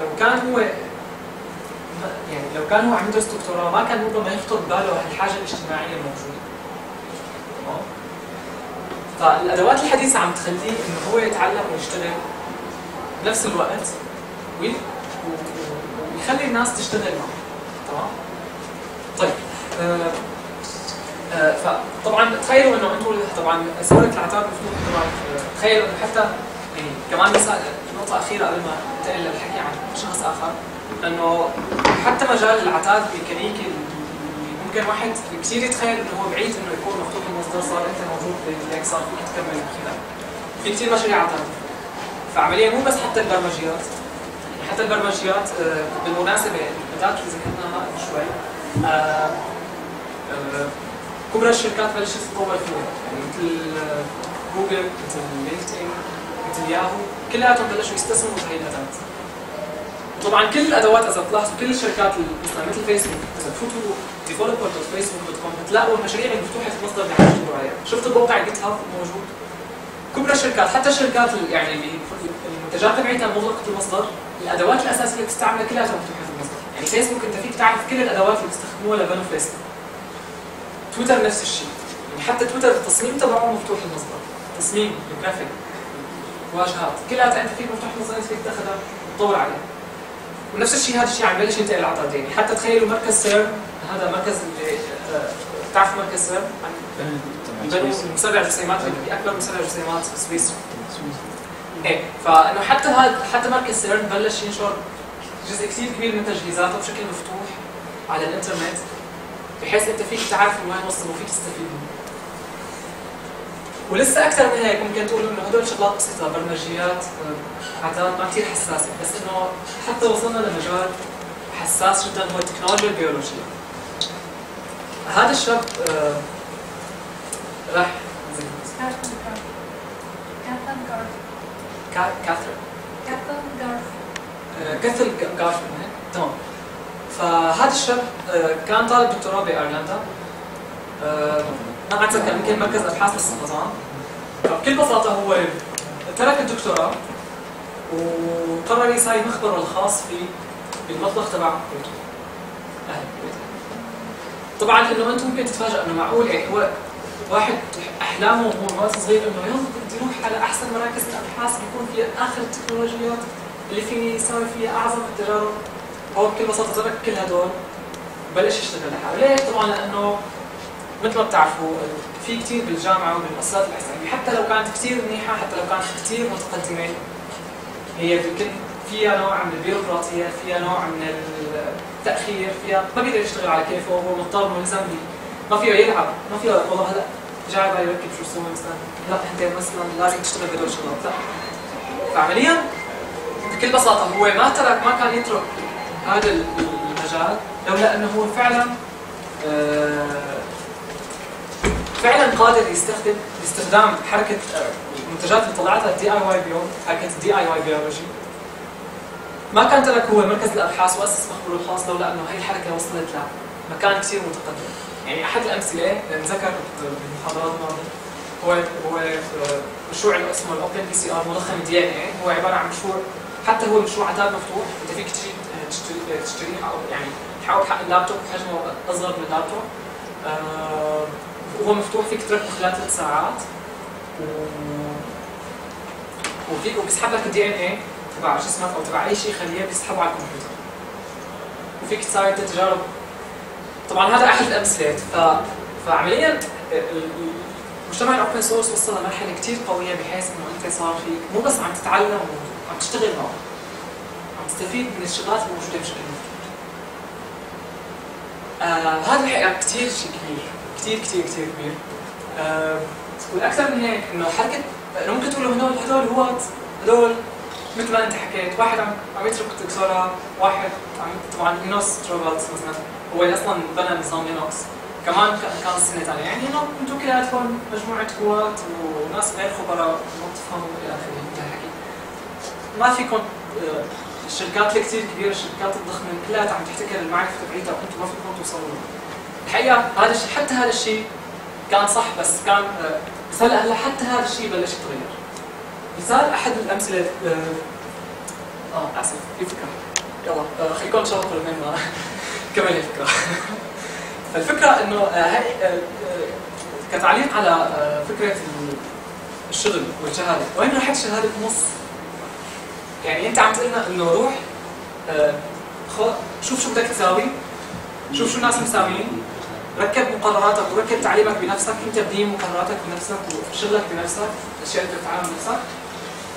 لو كان هو يعني لو كان هو عم يدرس دكتوراه ما كان ربما يخطر بباله الحاجة الاجتماعية الموجودة. فالأدوات الحديثة عم تخليه إنه هو يتعلم ويشتغل بنفس الوقت ويخلي الناس تشتغل معه. تمام؟ طيب آه فطبعا تخيلوا إنه أنتم طبعا سهولة العتاب مفتوح طبعا آه، تخيلوا إنه حتى يعني كمان مثال نقطة أخيرة قبل ما انتقل للحكي عن شخص آخر إنه حتى مجال العتاد الميكانيكي ممكن واحد كثير يتخيل إنه هو بعيد إنه يكون مفتوح المصدر صار أنت موجود هيك صار فيك تكمل خلال في كثير مشاريع عتاد فعمليا مو بس حتى البرمجيات حتى البرمجيات آه، بالمناسبة الاداه اللي ذكرناها شوي. آه، آه، كبرى الشركات بلشت تتطور فيها يعني مثل جوجل مثل لينكدين مثل ياهو كلياتهم بلشوا يستثمروا بهي الاداه طبعا كل الادوات اذا بتلاحظوا كل الشركات مثلا مثل فيسبوك اذا تفوتوا developer dot فيسبوك dot com بتلاقوا المشاريع المفتوحه المصدر اللي عم يشتغلوا عليها شفتوا الموقع GitHub موجود كبرى الشركات حتى الشركات يعني اللي المنتجات تبعتها مغلقه المصدر الادوات الاساسيه اللي بتستعملها كلها مفتوحه المصدر يعني فيسبوك انت فيك تعرف كل الادوات اللي بيستخدموها لبنوا فيسبوك تويتر نفس الشيء. يعني حتى تويتر التصميم تبعه مفتوح المصدر تصميم الجرافيك. واجهات. كلها أنت فيك مفتوح المصدر أنت فيك تأخذها وتطور عليها ونفس الشيء هذا الشيء عم يبلش ينتقل للعتاد يعني حتى تخيلوا مركز سيرن هذا مركز اللي آه، بتعرفوا مركز سيرن بنوا مسرع جسيمات أكبر مسرع جسيمات في سويسرا. إيه فإنه حتى هذا حتى مركز سيرن بلش ينشر جزء كثير كبير من تجهيزاته بشكل مفتوح على الإنترنت. بحيث أنت فيك تعرف وين وصل وفيك تستفيد منه. ولسه أكثر من هيك ممكن تقولوا إنه هدول شغلات بسيطة برمجيات آه، عتاد ما كثير حساسة بس إنه حتى وصلنا لمجال حساس جدا هو التكنولوجيا البيولوجيه هذا الشاب آه، راح كاثرين آه، كاثل جارفن تمام. فهذا الشاب آه، كان طالب دكتوراه بأيرلندا. آه، ما بعرف كان يمكن مركز أبحاث للسرطان فبكل بساطة هو ترك الدكتوراه وقرر يساوي مخبره الخاص فيه بالمطبخ تبع بيته. أهل طبعا إنه أنتم ممكن تتفاجئوا أنه معقول يعني هو واحد أحلامه وهو وقت صغير إنه يلا بدي أروح على أحسن مراكز الأبحاث بيكون فيها آخر التكنولوجيات اللي فيني أسوي فيها أعظم التجارب. هو بكل بساطة ترك كل هدول بلش يشتغل لحاله، ليش؟ طبعا لأنه مثل ما بتعرفوا في كثير بالجامعة وبالمؤسسات الاسلاميه حتى لو كانت كثير منيحة حتى لو كانت كثير متقدمة هي فيها نوع من البيروقراطية، فيها نوع من التأخير، فيها ما بيقدر يشتغل على كيفه وهو مضطر ملزم ما فيه يلعب، ما فيه والله هلا جاي بالي يركب شو يسوي مثلا، لا أنت مثلا لازم تشتغل بهدول الشغلات، لا. فعمليا بكل بساطة هو ما ترك ما كان يترك هذا المجال لولا أنه هو فعلا آه، فعلا قادر يستخدم باستخدام حركة آه، المنتجات اللي طلعتها ال DIY bio حركة ال DIY biology ما كان ترك هو مركز الأبحاث وأسس مخبره الخاص لولا أنه هي الحركة وصلت لمكان كثير متقدم. يعني أحد الأمثلة انذكر بالمحاضرات الماضية هو هو آه، مشروع اسمه ال open PCR مضخم DNA هو عبارة عن مشروع حتى هو مشروع عتاد مفتوح انت فيك تجي تشتري تشتريه أو يعني تحاول تحقق اللابتوب حجمه أصغر من اللابتوب. آه وهو مفتوح فيك تركبه خلال ثلاث ساعات. و وفيك وبيسحب لك ال DNA تبع جسمك أو تبع أي شيء خليه بيسحبه على الكمبيوتر. وفيك تساوي تجارب طبعا هذا أحد الأمثلة. ف... فعمليا مجتمع ال open source وصل لمرحلة كثير قوية بحيث إنه أنت صار فيك مو بس عم تتعلم وعم تشتغل معه. تستفيد من الشغلات الموجودة بشكل مفتوح. آه هذا الحقيقة كثير شيء كبير كثير كثير كثير كبير. آه والاكثر من هيك إنه حركة إنه ممكن تقولوا هدول هدول هو هدول مثل ما أنت حكيت واحد عم عم يترك الدكتوراه واحد عم طبعا لينوس تورفالدز مثلا. هو اللي أصلا بنى نظام لينوكس كمان كان سنة ثانية يعني إنه أنتم كلياتكم مجموعة هواة وناس غير خبراء ما بتفهموا إلى آخره الحكي ما فيكم آه، الشركات اللي كثير كبيرة الشركات الضخمة كلها عم تحتكر المعرفة تبعيتها وأنتم ما فيكم توصلوا الحقيقة هذا الشيء حتى هذا الشيء كان صح بس كان آه، بس هلا هلا حتى هذا الشيء بلش يتغير. مثال أحد الأمثلة آه, آه آسف في فكره يلا آه خليكم تشرحوا لمين ما كمل الفكرة. فالفكرة إنه هي كتعليق على فكرة الشغل والشهادة. وين راحت شهادة نص يعني انت عم تقول لنا انه روح آه شوف شو بدك تساوي شوف شو الناس مساويين. ركب مقرراتك وركب تعليمك بنفسك انت بني مقرراتك بنفسك وشغلك بنفسك الاشياء اللي بدك تتعلم بنفسك.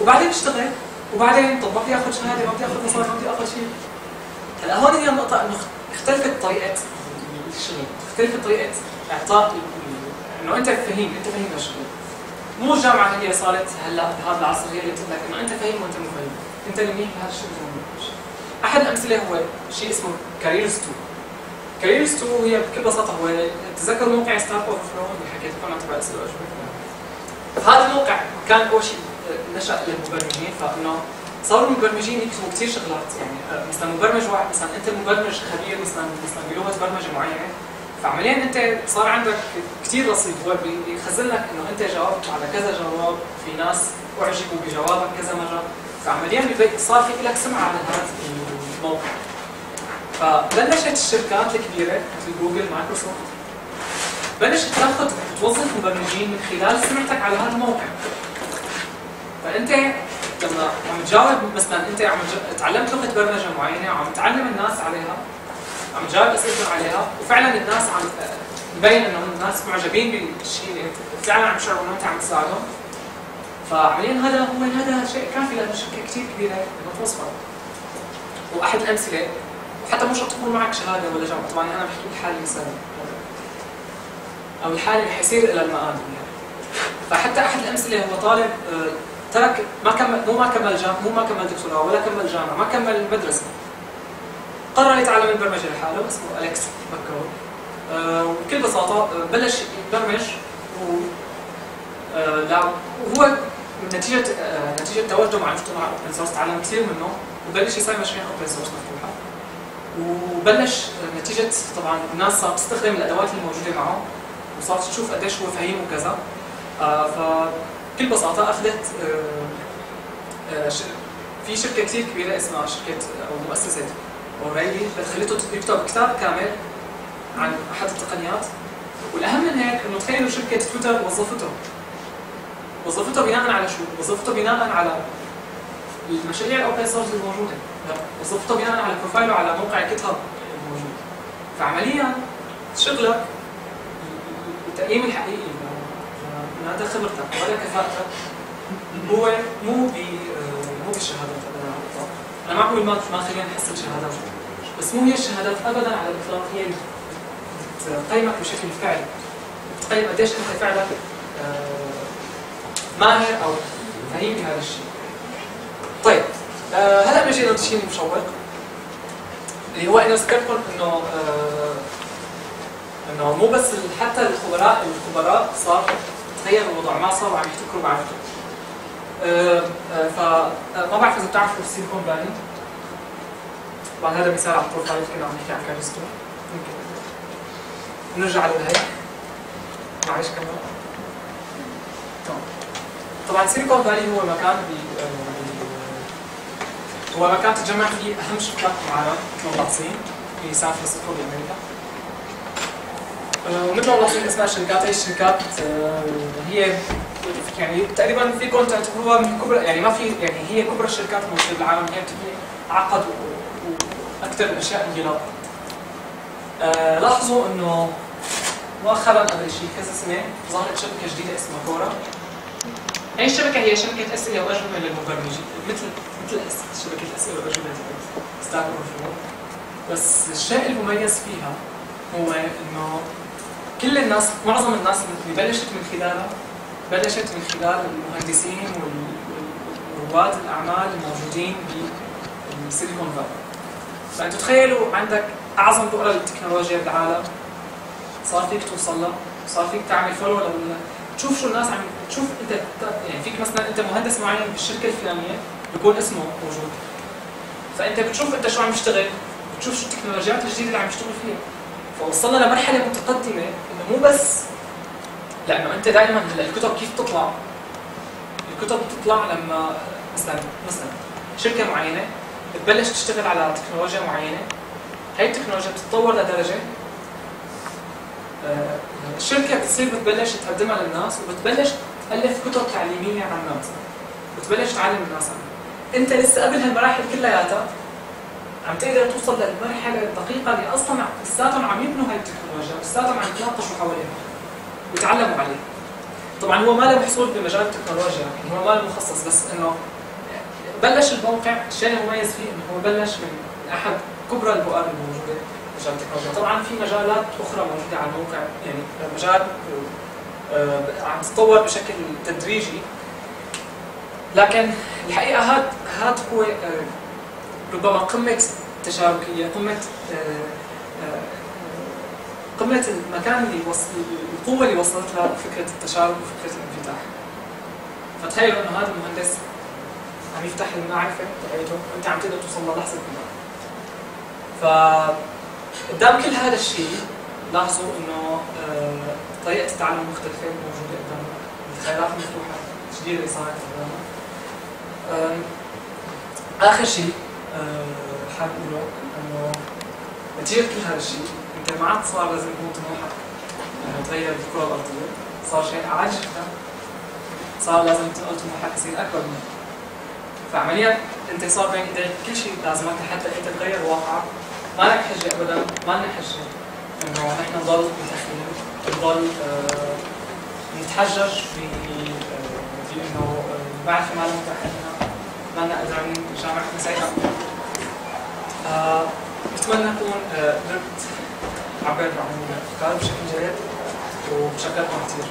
وبعدين اشتغل وبعدين طب ما بدي اخذ شهادة ما بدي أخذ مصاري ما بدي أخذ شيء. هلا هون هي النقطة إنه اختلفت طريقة. الشغل، اختلفت طريقة إعطاء إنه أنت فهيم، أنت فهيم للشغل. مو الجامعة هي صارت هلا بهذا العصر هي اللي بتقول لك إنه أنت فهيم وأنت مو فهيم، الشغل وانت منيح أحد الامثلة هو شيء اسمه careers 2.0. careers 2.0 هي بكل بساطة هو تذكر موقع Stack Overflow اللي حكيت لكم عن تبع اسئلة فهذا الموقع كان أول شيء نشأ للمبرمجين فإنه صاروا المبرمجين يكتبوا كثير شغلات. يعني آه، مثلا مبرمج واحد مثلا أنت مبرمج خبير مثلا مثلا بلغة برمجة معينة. فعمليا أنت صار عندك كثير رصيد هو بيخزن لك إنه أنت جاوبت على كذا جواب في ناس أعجبوا بجوابك كذا مرة. فعمليا صار في لك سمعة على هذا الموقع. فبلشت الشركات الكبيرة مثل جوجل مايكروسوفت. بلشت تأخذ توظف مبرمجين من خلال سمعتك على هذا الموقع. فأنت لما عم تجاوب مثلا أنت عم تعلمت لغة برمجة معينة وعم تعلم الناس عليها عم تجاوب اسئلتهم عليها وفعلا الناس عم تبين انه الناس معجبين بالشيء اللي فعلا عم يشعروا إنه أنت عم تساعدهم. فعمليا هذا هو هذا شيء كافي لأنه شركة كثير كبيرة توصفها وأحد الأمثلة وحتى مو شرط تكون معك شهادة ولا جامعة طبعا أنا بحكي لحالي مثلا أو الحاله اللي حيصير إلى المآل يعني. فحتى أحد الأمثلة هو طالب آه، ترك ما كمل مو ما كمل جامعه مو ما كمل دكتوراه ولا كمل جامعة ما كمل المدرسة قرر يتعلم البرمجة لحاله اسمه أليكس بكر أه وبكل بساطة آه، بلش يبرمج وهو نتيجة أه نتيجة تواجده مع مجتمع open source تعلم كثير منه وبلش يسوي مشاريع open source مفتوحة. وبلش آه، نتيجة طبعا الناس صارت تستخدم الأدوات الموجودة معه وصارت تشوف قديش هو فهيم وكذا. آه بكل بساطة أخذت آه، آه، في شركة كثير كبيرة اسمها شركة أو مؤسسة أوريلي خليته يكتب كتاب كامل عن أحد التقنيات. والأهم من هيك إنه تخيلوا شركة تويتر وظفته. وظفته بناء على شو؟ وظفته بناء على المشاريع ال open source الموجوده وظفته بناء على profile ه على موقع GitHub الموجود فعمليا شغلك التقييم الحقيقي. هذا خبرتك ولا كفاءتك. هو مو ب مو بالشهادات ابدا على الإطلاق. أنا ما بقول ما ما خلينا نحصل شهادات. بس مو هي الشهادات ابدا على الإطلاق هي تقيمك بشكل فعلي. تقيم قديش أنت فعلا آه، ماهر أو فهيم بهذا الشيء. طيب آه، هلا بنجي للشيء المشوق اللي هو إنه ذكرتكم إنه آه، إنه مو بس حتى الخبراء الخبراء صار تغير الوضع ما صاروا عم يحتكروا معرفته أه أه فما بعرف إذا بتعرفوا السيليكون فالي. طبعا هذا مثال على ال profile كنا عم نحكي عن كاريستو نرجع لهي معلش كمان طبعا سيليكون فالي هو مكان بي هو مكان تجمع فيه أهم شركات العالم مغطاسين في سان فرانسيسكو بامريكا ومثل ما اسماء الشركات هي الشركات آه، هي يعني تقريبا فيكم تعتبروها من كبرى يعني ما في يعني هي كبرى الشركات الموجوده بالعالم هي اعقد وأكثر الاشياء انجلاط. آه لاحظوا إنه مؤخرا قبل شيء كذا سنة ظهرت شبكه جديدة اسمها كورا. هي الشبكه هي شبكه اسئله واجوبه للمبرمجين مثل مثل شبكه اسئله واجوبه Stack بس الشيء المميز فيها هو إنه كل الناس معظم الناس اللي بلشت من خلالها بلشت من خلال المهندسين ورواد الأعمال الموجودين بالسيليكون فالي. فانتم تخيلوا عندك أعظم بؤره للتكنولوجيا بالعالم. صار فيك توصل لها؟ صار فيك تعمل follow تشوف شو الناس عم تشوف انت يعني فيك مثلا انت مهندس معين بالشركة الفلانية بيكون اسمه موجود. فأنت بتشوف انت شو عم يشتغل بتشوف شو التكنولوجيات الجديدة اللي عم يشتغل فيها. فوصلنا لمرحلة متقدمة إنه مو بس لأنه أنت دائما الكتب كيف تطلع؟ الكتب بتطلع لما مثلا مثلا شركة معينة بتبلش تشتغل على تكنولوجيا معينة. هي التكنولوجيا بتتطور لدرجة آه، الشركة بتصير بتبلش تقدمها للناس وبتبلش تألف كتب تعليمية عن الناس بتبلش تعلم الناس عنها. انت لسه قبل هالمراحل كلياتها عم تقدر توصل للمرحلة الدقيقة اللي أصلا لساتهم عم يبنوا هاي التكنولوجيا لساتهم عم يتناقشوا حواليها ويتعلموا عليها. طبعا هو ما له محصول بمجال التكنولوجيا يعني هو ما له مخصص بس إنه بلش الموقع الشيء المميز فيه إنه هو بلش من أحد كبرى البؤر الموجودة. مجال التكنولوجيا. طبعا في مجالات أخرى موجودة على الموقع. يعني مجال آه، عم تتطور بشكل تدريجي. لكن الحقيقة هذا هذا هو آه، ربما قمة التشاركيه قمة آه، قمة المكان اللي وصل القوة اللي وصلت لها فكرة التشارك وفكرة الانفتاح. فتخيلوا إنه هذا المهندس عم يفتح المعرفة تبعته وانت عم تقدر توصل للحظة ف قدام كل هذا الشيء لاحظوا إنه آه، طريقة التعلم مختلفة موجودة قدامنا الخيارات مفتوحه جديده صارت قدامنا. آخر شيء آه، حاب أقوله إنه نتيجه كل هذا الشيء إنت ما عاد صار لازم يكون طموحك تغير الكرة الأرضية. صار شيء جدا صار لازم تنقل طموحك يصير أكبر منك. فعمليا إنت صار بين إيديك كل شيء لازمك لحتى إنت تغير واقعك. ما لك حجة ابدا ما لنا حجة. إنه نحن نضل متأخرين نضل آه، نتحجج في آه، في إنه المعرفه ما لها متاحه لنا ما لنا قادرين سيئه آه، بتمنى اكون قدرت أعبر عن الأفكار بشكل جيد وبشكركم كثير.